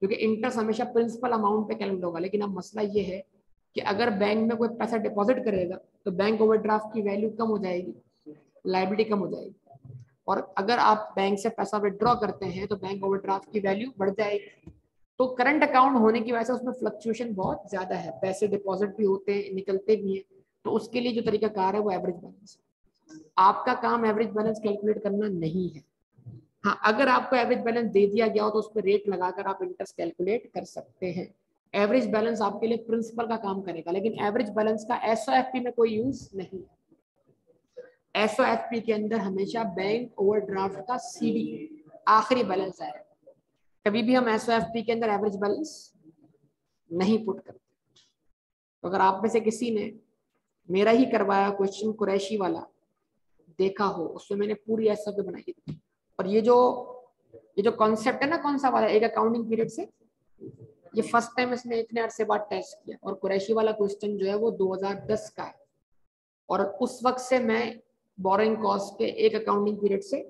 क्योंकि इंटरेस्ट हमेशा प्रिंसिपल अमाउंट पे कैलकुलेट होगा, लेकिन अब मसला ये है कि अगर बैंक में कोई पैसा डिपॉजिट करेगा तो बैंक ओवरड्राफ्ट की वैल्यू कम हो जाएगी लाइबिलिटी कम हो जाएगी। और अगर आप बैंक से पैसा विड्रॉ करते हैं तो बैंक ओवरड्राफ्ट की वैल्यू बढ़ जाएगी। तो करंट अकाउंट होने की वजह से उसमें फ्लक्चुएशन बहुत ज़्यादा है। पैसे डिपॉजिट भी होते हैं, निकलते भी हैं। तो उसके लिए जो तरीका कार है, वो एवरेज बैलेंस आपका काम एवरेज बैलेंस कैलकुलेट करना नहीं है। हाँ अगर आपको एवरेज बैलेंस दे दिया गया हो तो उस पर रेट लगाकर आप इंटरेस्ट कैलकुलेट कर सकते हैं। एवरेज बैलेंस आपके लिए प्रिंसिपल का काम करेगा, लेकिन एवरेज बैलेंस का एस में कोई यूज़ नहीं है। एस के अंदर हमेशा बैंक ओवरड्राफ्ट का सीडी आखिरी बैलेंस आएगा कभी भी हम एस के अंदर एवरेज बैलेंस नहीं पुट करते। तो अगर आप में से किसी ने मेरा ही करवाया क्वेश्चन कुरैशी वाला, देखा हो, उसमें मैंने पूरी एस बनाई थी। और ये जो ये जो कॉन्सेप्ट है ना, कौन सा वाला, एक अकाउंटिंग पीरियड से ये फ़र्स्ट टाइम इसने इतने अरसे बाद टेस्ट किया। और कुरैशी वाला क्वेश्चन जो है वो 2010 का है। और उस वक्त से मैं बोरिंग कॉस्ट के एक अकाउंटिंग पीरियड से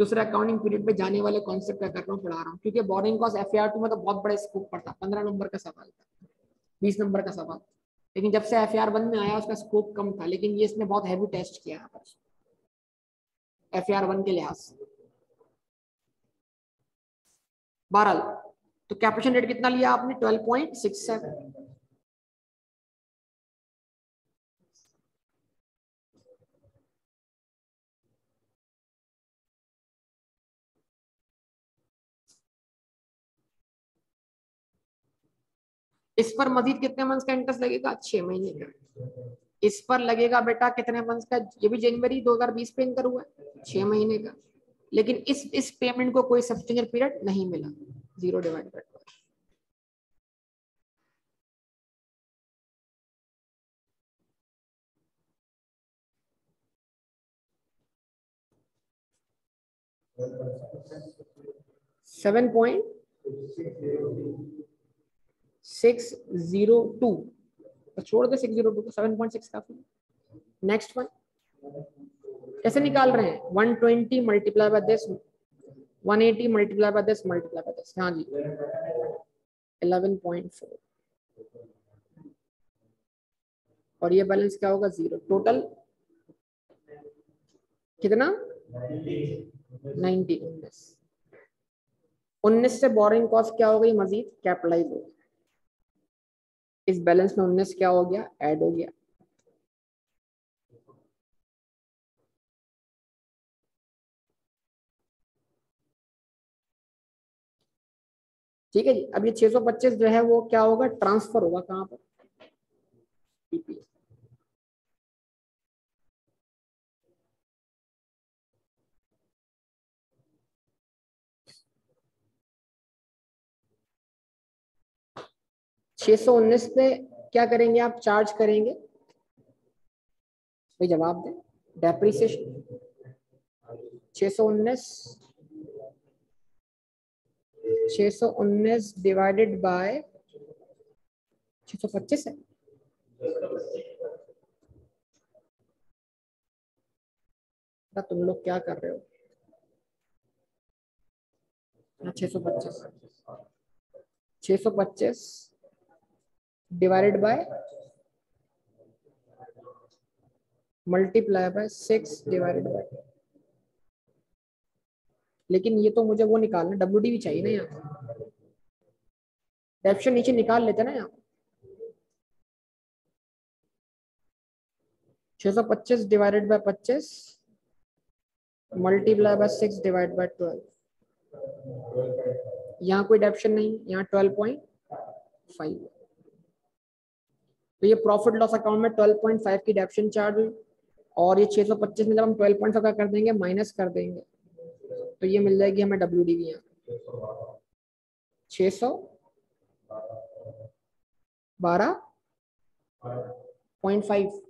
दूसरे अकाउंटिंग पीरियड पे जाने वाले कॉन्सेप्ट का कर रहा हूँ। पढ़ा रहा हूँ क्योंकि बोरिंग कॉस्ट एफ़ में तो बहुत बड़ा स्कोप पड़ता पंद्रह नंबर का सवाल था, बीस नंबर का सवाल लेकिन जब से एफ़ वन में आया, उसका स्कोप कम था। लेकिन ये इसने बहुत हैवी टेस्ट किया पर। एफ़ वन के लिहाज से। बहरहाल तो कैपेशन रेट कितना लिया आपने? ट्वेल्व पॉइंट सिक्स सेवन इस पर मजीद कितने मंथ का इंटरेस्ट लगेगा? छह महीने का। इस पर लगेगा बेटा कितने मंथ का? ये भी जनवरी 2020 पे इंकर हुआ है। छह महीने का। लेकिन इस इस पेमेंट को कोई सब्सटेंशियल पीरियड नहीं मिला। Zero divide by seven point six zero two छोड़ दे सिक्स ज़ीरो टू को सेवन पॉइंट सिक्स काफ़ी नेक्स्ट वन कैसे निकाल रहे हैं? One twenty multiply by this one eighty multiply by this multiply by this हाँ जी। इलेवन और ये बैलेंस क्या होगा? ज़ीरो टोटल कितना? नाइनटी उन्नीस। उन्नीस से बोरिंग कॉस्ट क्या हो गई? मजीद कैपिटलाइज हो इस बैलेंस में उन्नीस क्या हो गया? ऐड हो गया। ठीक है जी? अब ये 625 जो है वो क्या होगा? ट्रांसफ़र होगा कहाँ पर? ईपीएस सौ उन्नीस पे क्या करेंगे आप? चार्ज करेंगे। भाई जवाब दें? डेप्रीसिएशन 619 छः सौ उन्नीस डिवाइडेड बाय छः सौ पच्चीस है। ना तुम लोग क्या कर रहे हो? हाँ, छह सौ पच्चीस। छः सौ पच्चीस divided by multiply by six divided by लेकिन ये तो मुझे वो निकालना डब्ल्यू डी भी चाहिए ना यहाँ डेप्शन नीचे निकाल लेते ना यहाँ। छह सौ पच्चीस डिवाइडेड बाय पच्चीस multiply by six divide by twelve यहाँ कोई डेप्शन नहीं, यहाँ ट्वेल्व पॉइंट फाइव तो ये प्रॉफिट लॉस अकाउंट में 12.5 की डेप्शन चार्ज हुई, और ये 625 में जब हम 12.5 का कर देंगे माइनस कर देंगे। तो ये मिल जाएगी हमें डब्ल्यू डी यहाँ। छ सौ बारह पॉइंट फाइव।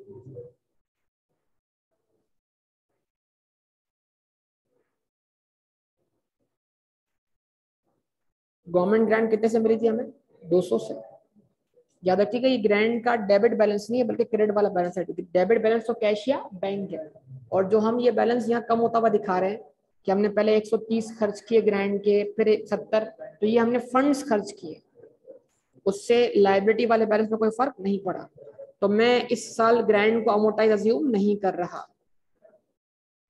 गवर्नमेंट ग्रांट कितने से मिली थी हमें? 200 से याद रखिएगा, ये ग्रैंड का डेबिट बैलेंस नहीं है, बल्कि क्रेडिट वाला बैलेंस है डेबिट बैलेंस तो कैश या बैंक है। और जो हम ये बैलेंस यहाँ कम होता हुआ दिखा रहे हैं कि हमने पहले 130 खर्च किए ग्रैंड के, फिर 70 तो ये हमने फंड्स खर्च किए। उससे लाइबिलिटी वाले बैलेंस में कोई फ़र्क नहीं पड़ा। तो मैं इस साल ग्रैंड को अमोटाइज अज्यूम नहीं कर रहा।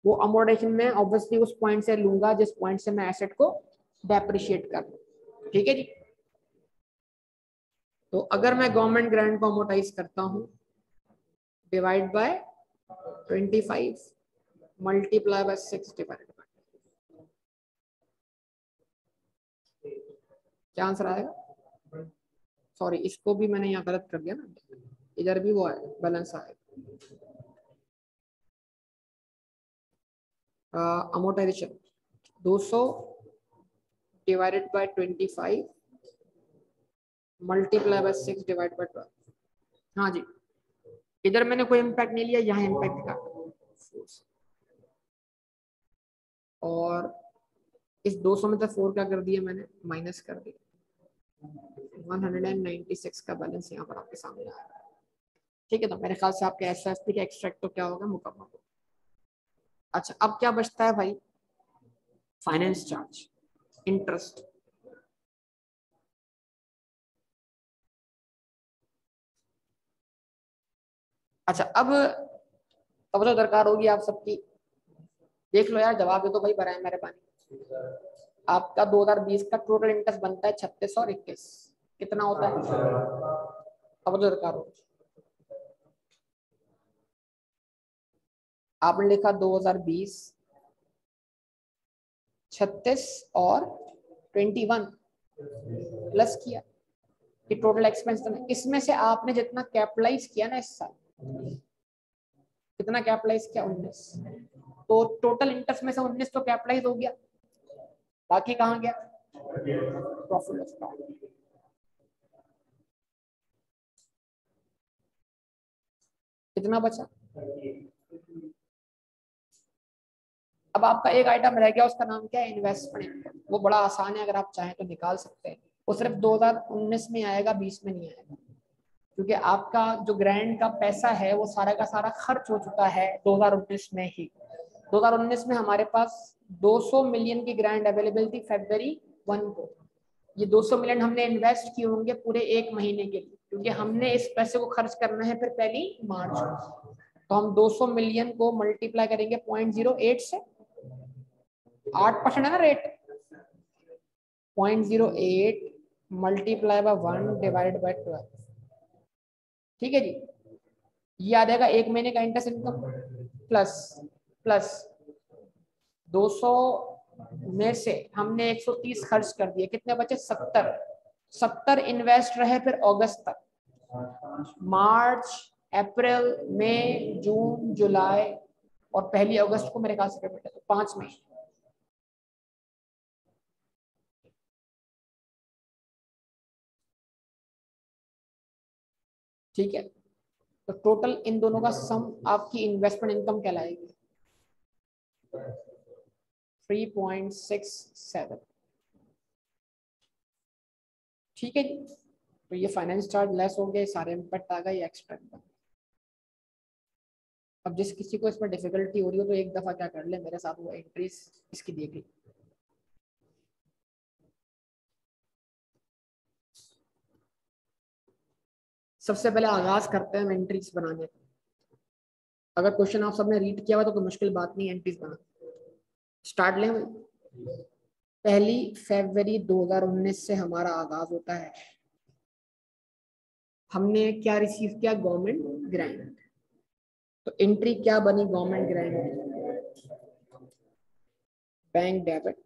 वो अमोडेशन में ऑब्वियसली उस पॉइंट से लूँगा, जिस पॉइंट से मैं एसेट को डेप्रिशिएट कर ठीक है जी? तो अगर मैं गवर्नमेंट ग्रांट को अमोटाइज करता हूँ divide by 25 multiply by 6 divide by क्या आंसर आएगा? सॉरी इसको भी मैंने यहाँ गलत कर दिया ना। इधर भी वो है बैलेंस आएगा। Amortization 200 divided by 25 multiply by 6 divide by 12 हाँ जी। इधर मैंने कोई इम्पैक्ट नहीं लिया, यहाँ इम्पैक्ट का और इस 200 में तो फोर क्या कर दिया मैंने? माइनस कर दिया। 196 का बैलेंस यहाँ पर आपके सामने आया ठीक है तो मेरे ख्याल से आपके एस एफ़ पी का एक्सट्रैक्ट तो क्या होगा? मुकम्मल होगा। अच्छा अब क्या बचता है भाई? फाइनेंस चार्ज इंटरेस्ट अच्छा अब अब तो दरकार होगी आप सबकी। देख लो यार, जवाब दे तो भाई है मेरे पानी। आपका 2020 का टोटल इंटरेस्ट बनता है छत्तीस और इक्कीस। कितना होता है? अब दरकार आपने लिखा 2020 छत्तीस और 21 प्लस किया। कि टोटल एक्सपेंस इसमें से आपने जितना कैपिटलाइज किया ना इस साल, कितना कैपिटलाइज किया? 19 तो टोटल इंटरेस्ट में से 19 तो कैपिटलाइज हो गया। बाकी कहाँ गया? प्रॉफिट ऑफ़ लॉस कितना बचा? अब आपका एक आइटम रह गया, उसका नाम क्या है? इन्वेस्टमेंट वो बड़ा आसान है, अगर आप चाहें तो निकाल सकते हैं। वो सिर्फ़ 2019 में आएगा 20 में नहीं आएगा। क्योंकि आपका जो ग्रैंड का पैसा है, वो सारा का सारा खर्च हो चुका है 2019 में ही। 2019 में हमारे पास 200 मिलियन की ग्रैंड अवेलेबल थी फेब्रवरी वन को। ये 200 मिलियन हमने इन्वेस्ट किए होंगे पूरे एक महीने के लिए, क्योंकि हमने इस पैसे को खर्च करना है फिर पहली मार्च को। तो हम 200 मिलियन को मल्टीप्लाई करेंगे पॉइंट ज़ीरो एट से। आठ परसेंट है ना rate point zero eight multiply by one divide by twelve ठीक है जी? ये आ जाएगा एक महीने का इंटरेस्ट इनकम प्लस प्लस 200 में से हमने 130 खर्च कर दिए। कितने बचे? 70 70 इन्वेस्ट रहे फिर अगस्त तक। मार्च, अप्रैल, मई, जून, जुलाई और पहली अगस्त को मेरे ख्याल से पेमेंट है तो पाँच महीने ठीक है? तो टोटल इन दोनों का सम आपकी इन्वेस्टमेंट इनकम कहलाएगी। थ्री पॉइंट सिक्स सेवन ठीक है तो ये फाइनेंस चार्ज लेस हो गए सारे इम्पैक्ट आ गए एक्स्ट्रा अब जिस किसी को इसमें डिफिकल्टी हो रही हो तो एक दफ़ा क्या कर ले, मेरे साथ वो एंट्रीज इसकी देख ली। सबसे पहले आगाज़ करते हैं हम एंट्रीज बनाने। का अगर क्वेश्चन आप सबने रीड किया हुआ तो कोई मुश्किल बात नहीं एंट्रीज बना। स्टार्ट लें पहली फरवरी 2019 से हमारा आगाज़ होता है। हमने क्या रिसीव किया? गवर्नमेंट ग्रांट तो एंट्री क्या बनी government grant bank debit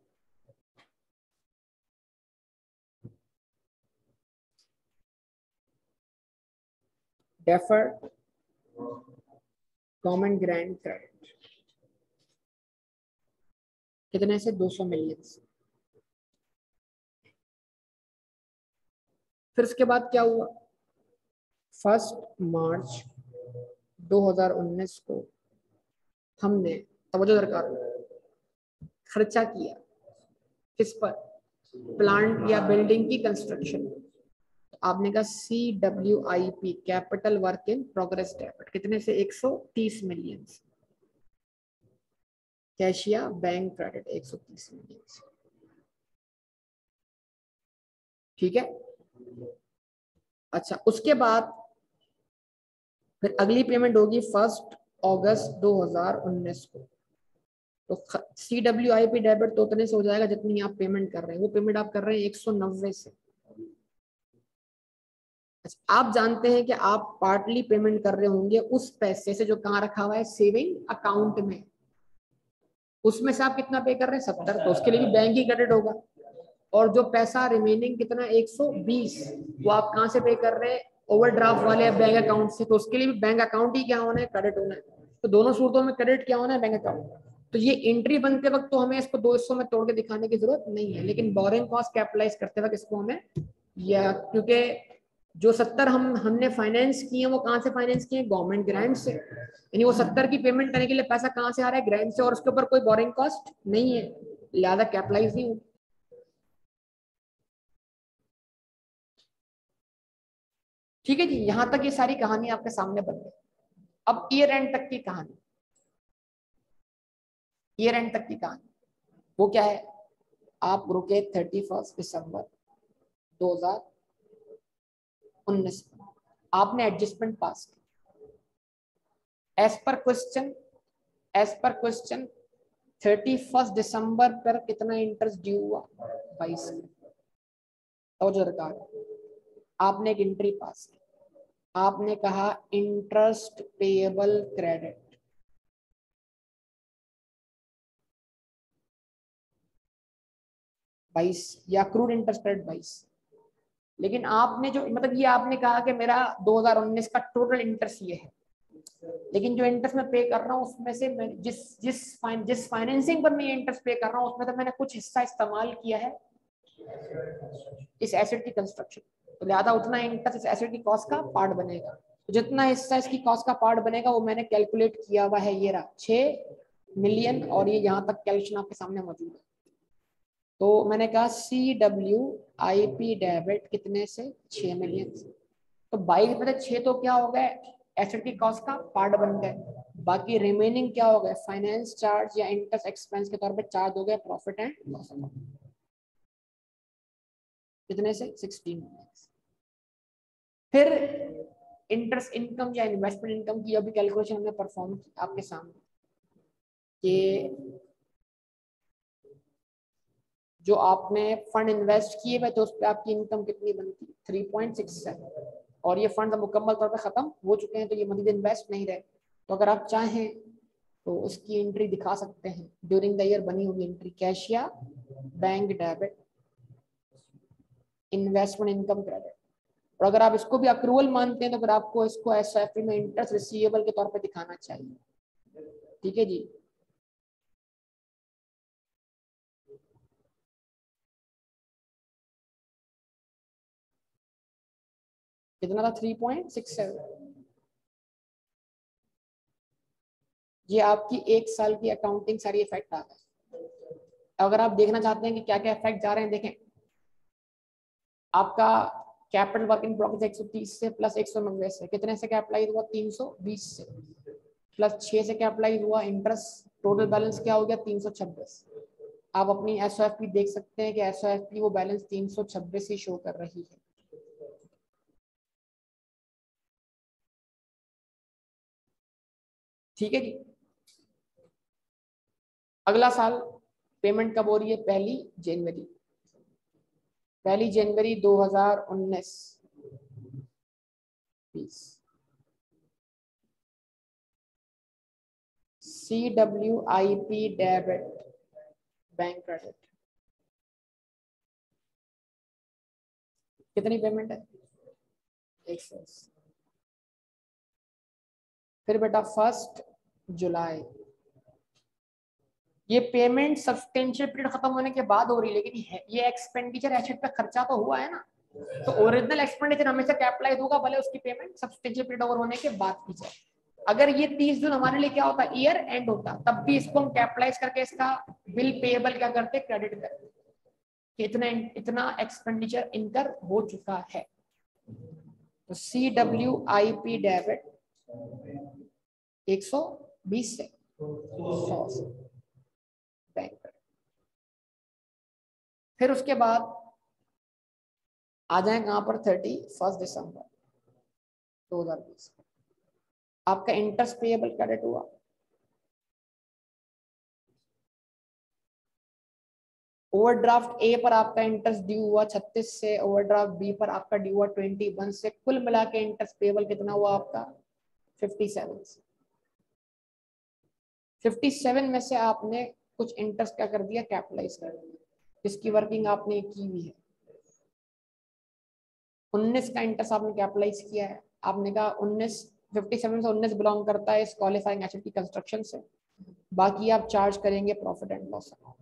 deferred common grant credit कितने से? 200 मिलियन से। फिर उसके बाद क्या हुआ? फ़र्स्ट मार्च 2019 को हमने तवज्जो दरकार खर्चा किया। किस पर? प्लांट या बिल्डिंग की कंस्ट्रक्शन आपने कहा C W I P capital work in progress debit कितने से? 130 मिलियन कैशिया बैंक क्रेडिट 130 मिलियन ठीक है? अच्छा उसके बाद फिर अगली पेमेंट होगी फ़र्स्ट अगस्त 2019 को. तो C W I P debit तो उतने से हो जाएगा जितनी आप पेमेंट कर रहे हैं. वो पेमेंट आप कर रहे हैं एक सौ नब्बे से. आप जानते हैं कि आप पार्टली पेमेंट कर रहे होंगे उस पैसे से जो कहाँ रखा हुआ है? सेविंग अकाउंट में। उसमें से आप कितना पे कर रहे हैं? सत्तर। तो उसके लिए भी बैंक ही क्रेडिट होगा। और जो पैसा रिमेनिंग कितना 120 वो आप कहाँ से पे कर रहे हैं? ओवरड्राफ्ट वाले बैंक अकाउंट से। तो उसके लिए भी बैंक अकाउंट ही क्या होना है? क्रेडिट होना है। तो दोनों सूरतों में क्रेडिट क्या होना है? बैंक अकाउंट तो ये एंट्री बनते वक्त तो हमें इसको दो हिस्सों में तोड़ के दिखाने की ज़रूरत नहीं है। लेकिन बोरिंग कॉस्ट कैपिटलाइज करते वक्त इसको हमें या क्योंकि जो सत्तर हम, हमने फाइनेंस किए हैं, वो कहाँ से फाइनेंस किए गवर्नमेंट ग्रांट से। यानी वो सत्तर की पेमेंट करने के लिए पैसा कहाँ से आ रहा है? ग्रांट से। और उसके ऊपर कोई बोरिंग कॉस्ट नहीं है। लिहाजा कैपिटलाइज नहीं होगी ठीक है जी, यहाँ तक ये सारी कहानी आपके सामने बन गई। अब ईयर एंड तक की कहानी। ईयर एंड तक की कहानी। वो क्या है? आप रुके थर्टी फ़र्स्ट दिसंबर दो हज़ार उन्नीस आपने एडजस्टमेंट पास किया। As per question as per question thirty first December पर कितना इंटरेस्ट ड्यू हुआ? बाईस आपने एक एंट्री पास की। आपने कहा इंटरेस्ट पेएबल क्रेडिट बाईस या क्रूड इंटरेस्ट रेट बाईस। लेकिन आपने जो मतलब ये आपने कहा कि मेरा 2019 का टोटल इंटरेस्ट ये है। लेकिन जो इंटरेस्ट मैं पे कर रहा हूँ, उसमें से मैं जिस जिस फाइन जिस फाइनेंसिंग पर मैं इंटरेस्ट पे कर रहा हूँ, उसमें तो मैंने कुछ हिस्सा इस्तेमाल किया है इस एसेट की कंस्ट्रक्शन तो लिहाजा उतना इंटरेस्ट इस एसेट की कॉस्ट का पार्ट बनेगा। तो जितना हिस्सा इसकी कॉस्ट का पार्ट बनेगा, वो मैंने कैलकुलेट किया हुआ है ये रहा छह मिलियन और ये यहाँ तक कैलकुलेशन आपके सामने मौजूद है। तो मैंने कहा C W I P debit कितने से? छह मिलियन से। तो बाईस में छह तो क्या हो गए? एसेट की कॉस्ट का पार्ट बन गए। बाकी रिमेनिंग क्या हो गए? फाइनेंस चार्ज या इंटरेस्ट एक्सपेंस के तौर पे चार्ज हो गए प्रॉफिट एंड लॉस कितने से? सिक्सटीन फिर इंटरेस्ट इनकम या इन्वेस्टमेंट इनकम की अभी कैलकुलेशन हमने परफॉर्म की आपके सामने। कि जो आपने फंड इन्वेस्ट किए हुए तो उस पर आपकी इनकम कितनी बनती? थ्री पॉइंट सिक्स सेवन और ये फंड मुकम्मल तौर पर ख़त्म हो चुके हैं तो ये मजीद इन्वेस्ट नहीं रहे। तो अगर आप चाहें तो उसकी एंट्री दिखा सकते हैं। ड्यूरिंग द ईयर बनी हुई entry cassia bank debit investment income credit और अगर आप इसको भी अप्रूवल मानते हैं तो फिर आपको इसको एस में इंटरेस्ट रिसीवेबल के तौर पर दिखाना चाहिए। ठीक है जी? कितना था? थ्री पॉइंट सिक्स सेवन ये आपकी एक साल की अकाउंटिंग सारी इफ़ेक्ट आ गए। अगर आप देखना चाहते हैं कि क्या क्या इफ़ेक्ट जा रहे हैं, देखें। आपका कैपिटल वर्क इन प्रोग्रेस एक सौ तीस से प्लस एक सौ नब्बे से। कितने से कैपिटलाइज हुआ? तीन सौ बीस से। प्लस छह से कैपिटलाइज हुआ? इंटरेस्ट टोटल बैलेंस क्या हो गया? तीन सौ छब्बीस। आप अपनी एस देख सकते हैं कि एस वो बैलेंस तीन सौ छब्बीस ही शो कर रही है। ठीक है जी? अगला साल पेमेंट कब हो रही है? पहली जनवरी। पहली जनवरी 2019 बीस C W I P debit bank credit कितनी पेमेंट है? एक सौ फिर बेटा फ़र्स्ट जुलाई। ये पेमेंट सब्सटेंशियल पीरियड खत्म होने के बाद हो रही है लेकिन ये एक्सपेंडिचर एसेट पे खर्चा तो हुआ है ना? तो ओरिजिनल एक्सपेंडिचर हमेशा कैपिटलाइज होगा, भले उसकी पेमेंट सब्सटेंशियल पीरियड ओवर होने के बाद की जाए। अगर ये तीस जून हमारे लिए क्या होता ईयर एंड होता, तब भी इसको हम कैपिटलाइज करके इसका बिल पेएबल क्या करते क्रेडिट करते। इतना इतना एक्सपेंडिचर इनकर हो चुका है। तो C W I P debit एक सौ बीस से सौ से बैंक फिर उसके बाद आ जाए कहाँ पर? थर्टी फ़र्स्ट दिसंबर, दो हज़ार बीस आपका इंटरेस्ट पेएबल क्रेडिट हुआ। ओवरड्राफ्ट ए पर आपका इंटरेस्ट ड्यू हुआ 36 से, ओवरड्राफ्ट बी पर आपका ड्यू हुआ 21 से। कुल मिला के इंटरेस्ट पेबल कितना हुआ आपका? 57 से 57 में से आपने कुछ इंटरेस्ट क्या कर दिया? कैपिटलाइज कर दिया। जिसकी वर्किंग आपने की हुई है। 19 का इंटरेस्ट आपने कैपिटलाइज किया है। आपने कहा 19 57 से 19 बिलोंग करता है इस क्वालिफाइंग एसेट कंस्ट्रक्शन से। बाकी आप चार्ज करेंगे profit and loss account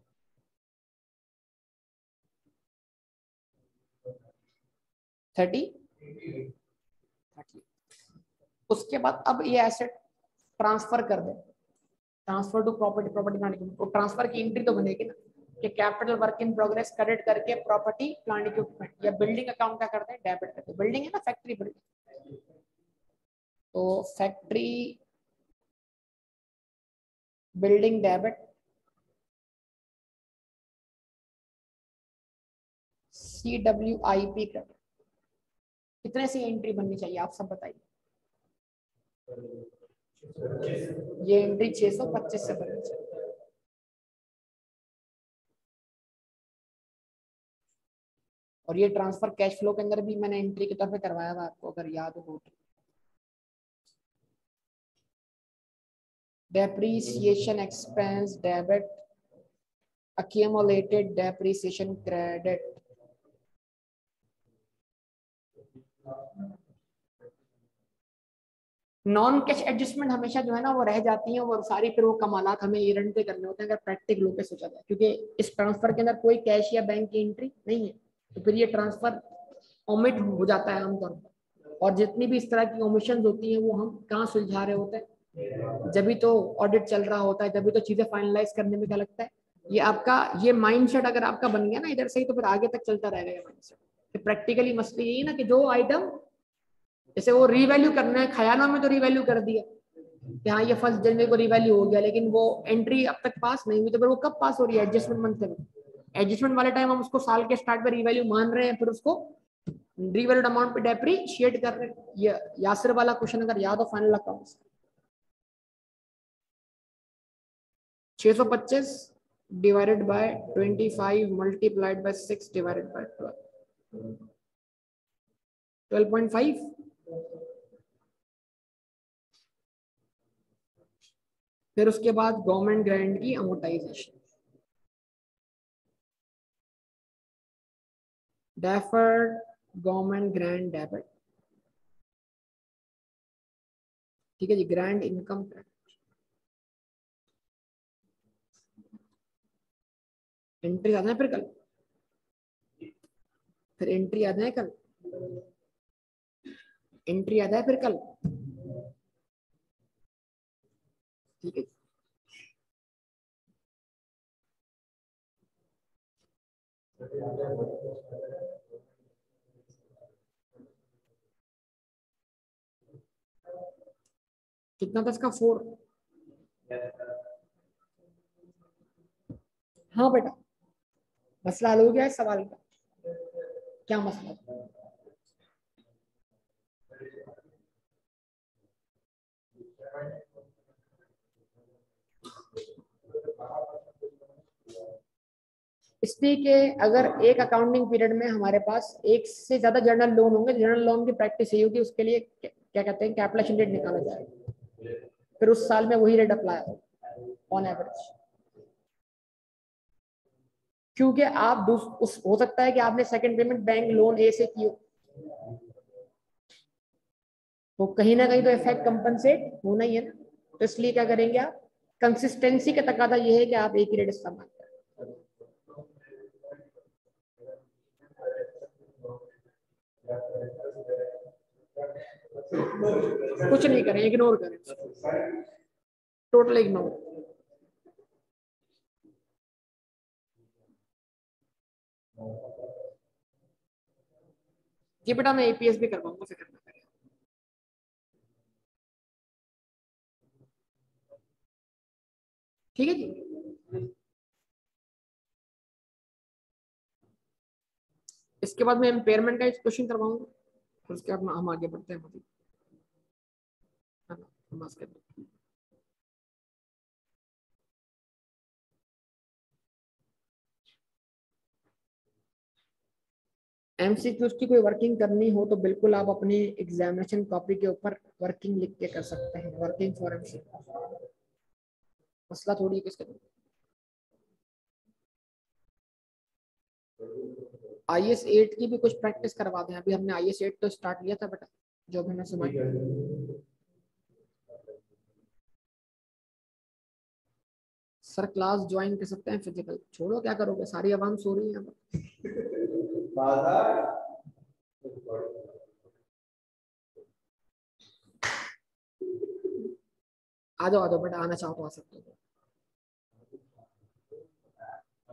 thirty उसके बाद अब ये एसेट ट्रांसफ़र कर दे। Transfer to property property plant तो ट्रांसफ़र की एंट्री तो बनेगी ना कि capital work in progress credit करके प्रॉपर्टी प्लांट इक्विपमेंट या बिल्डिंग अकाउंट का करते हैं डेबिट करते हैं। बिल्डिंग है ना फैक्ट्री बिल्डिंग तो factory building debit C W I P credit कितने सी एंट्री बननी चाहिए, आप सब बताइए। ये एंट्री छह सौ पच्चीस से बनी है। और ये ट्रांसफ़र कैश फ्लो के अंदर भी मैंने एंट्री की तरफ़ करवाया था आपको, अगर याद हो तो। Depreciation expense debit accumulated depreciation credit non cash adjustment हमेशा जो है ना वो रह जाती है और सारी फिर वो कमालात हमें ईरंट पे करने होते हैं अगर प्रैक्टिकल पे सोचा जाए। क्योंकि इस ट्रांसफ़र के अंदर कोई कैश या बैंक की एंट्री नहीं है। तो फिर ये ट्रांसफ़र ओमिट हो जाता है आमतौर पर। और जितनी भी इस तरह की ओमिशन होती हैं वो हम कहाँ सुलझा रहे होते हैं? जब भी तो ऑडिट चल रहा होता है, जब तो चीज़ें फाइनलाइज करने में क्या लगता है? ये आपका, ये माइंडसेट अगर आपका बन गया ना इधर से ही तो फिर आगे तक चलता रहेगा ये माइंडसेट प्रैक्टिकली मसले यही ना कि जो आइटम जैसे वो रिवैल्यू करना है खयाना में तो रिवैल्यू कर दिया। कि हाँ ये फ़र्स्ट जनवरी को रिवैल्यू हो गया, लेकिन वो एंट्री अब तक पास नहीं हुई तो फिर वो कब पास हो रही है? एडजस्टमेंट मंथ में एडजस्टमेंट वाले टाइम हम उसको साल के स्टार्ट में रिवैल्यू मान रहे हैं, फिर उसको रिवैल्यूड अमाउंट पे डेप्रीशिएट कर रहे हैं। ये यासर वाला क्वेश्चन अगर याद हो फाइनल अकाउंट छह सौ पच्चीस divided by twenty five multiplied by six divided by twelve twelve point five फिर उसके बाद गवर्नमेंट ग्रांट की amortization deferred government grant debit ठीक है जी ग्रांड इनकम एंट्री आना है फिर कल? फिर एंट्री आना है कल? एंट्री आता है फिर कल। ठीक है। कितना था इसका फोर। हाँ बेटा, मसला हल हो गया है सवाल का। क्या मसला? इसलिए कि अगर एक अकाउंटिंग पीरियड में हमारे पास एक से ज़्यादा जर्नल लोन होंगे जर्नल लोन की प्रैक्टिस यही होगी, उसके लिए क्या कहते हैं कैपिटेशन रेट निकाला जाएगा फिर उस साल में वही रेट अप्लाई होगा ऑन एवरेज क्योंकि आप उस, हो सकता है कि आपने second payment bank loan A से की हो। तो कहीं ना कहीं तो इफ़ेक्ट कंपनसेट होना ही है ना। तो इसलिए क्या करेंगे आप? कंसिस्टेंसी का तकादा ये है कि आप एक ही रेट इस्तेमाल करें। कुछ नहीं करें इग्नोर करें। टोटल इग्नोर जी बेटा, मैं एपीएस भी करवाऊँगा, फ़िक्र ठीक है जी? इसके बाद मैं एम्पेयरमेंट का क्वेश्चन करवाऊँगा, फिर उसके बाद हम आगे बढ़ते हैं ना नमाज़ के एमसीक्यूज की कोई वर्किंग करनी हो तो बिल्कुल आप अपनी एग्जामिनेशन कॉपी के ऊपर वर्किंग लिख के कर सकते हैं। वर्किंग फॉर एमसीक्यू मसला थोड़ी है किसके आई एस एट की भी कुछ प्रैक्टिस करवा दें। अभी हमने आई एस एट तो स्टार्ट किया था बेटा जो भी मैं समझ सर क्लास ज्वाइन कर सकते हैं फ़िज़िकल छोड़ो, क्या करोगे? सारी आवाम सो रही है। आ जाओ आ जाओ बेटा आना चाहो तो आ सकते हो।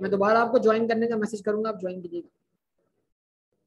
मैं दोबारा आपको ज्वाइन करने का मैसेज करूँगा, आप ज्वाइन कीजिएगा।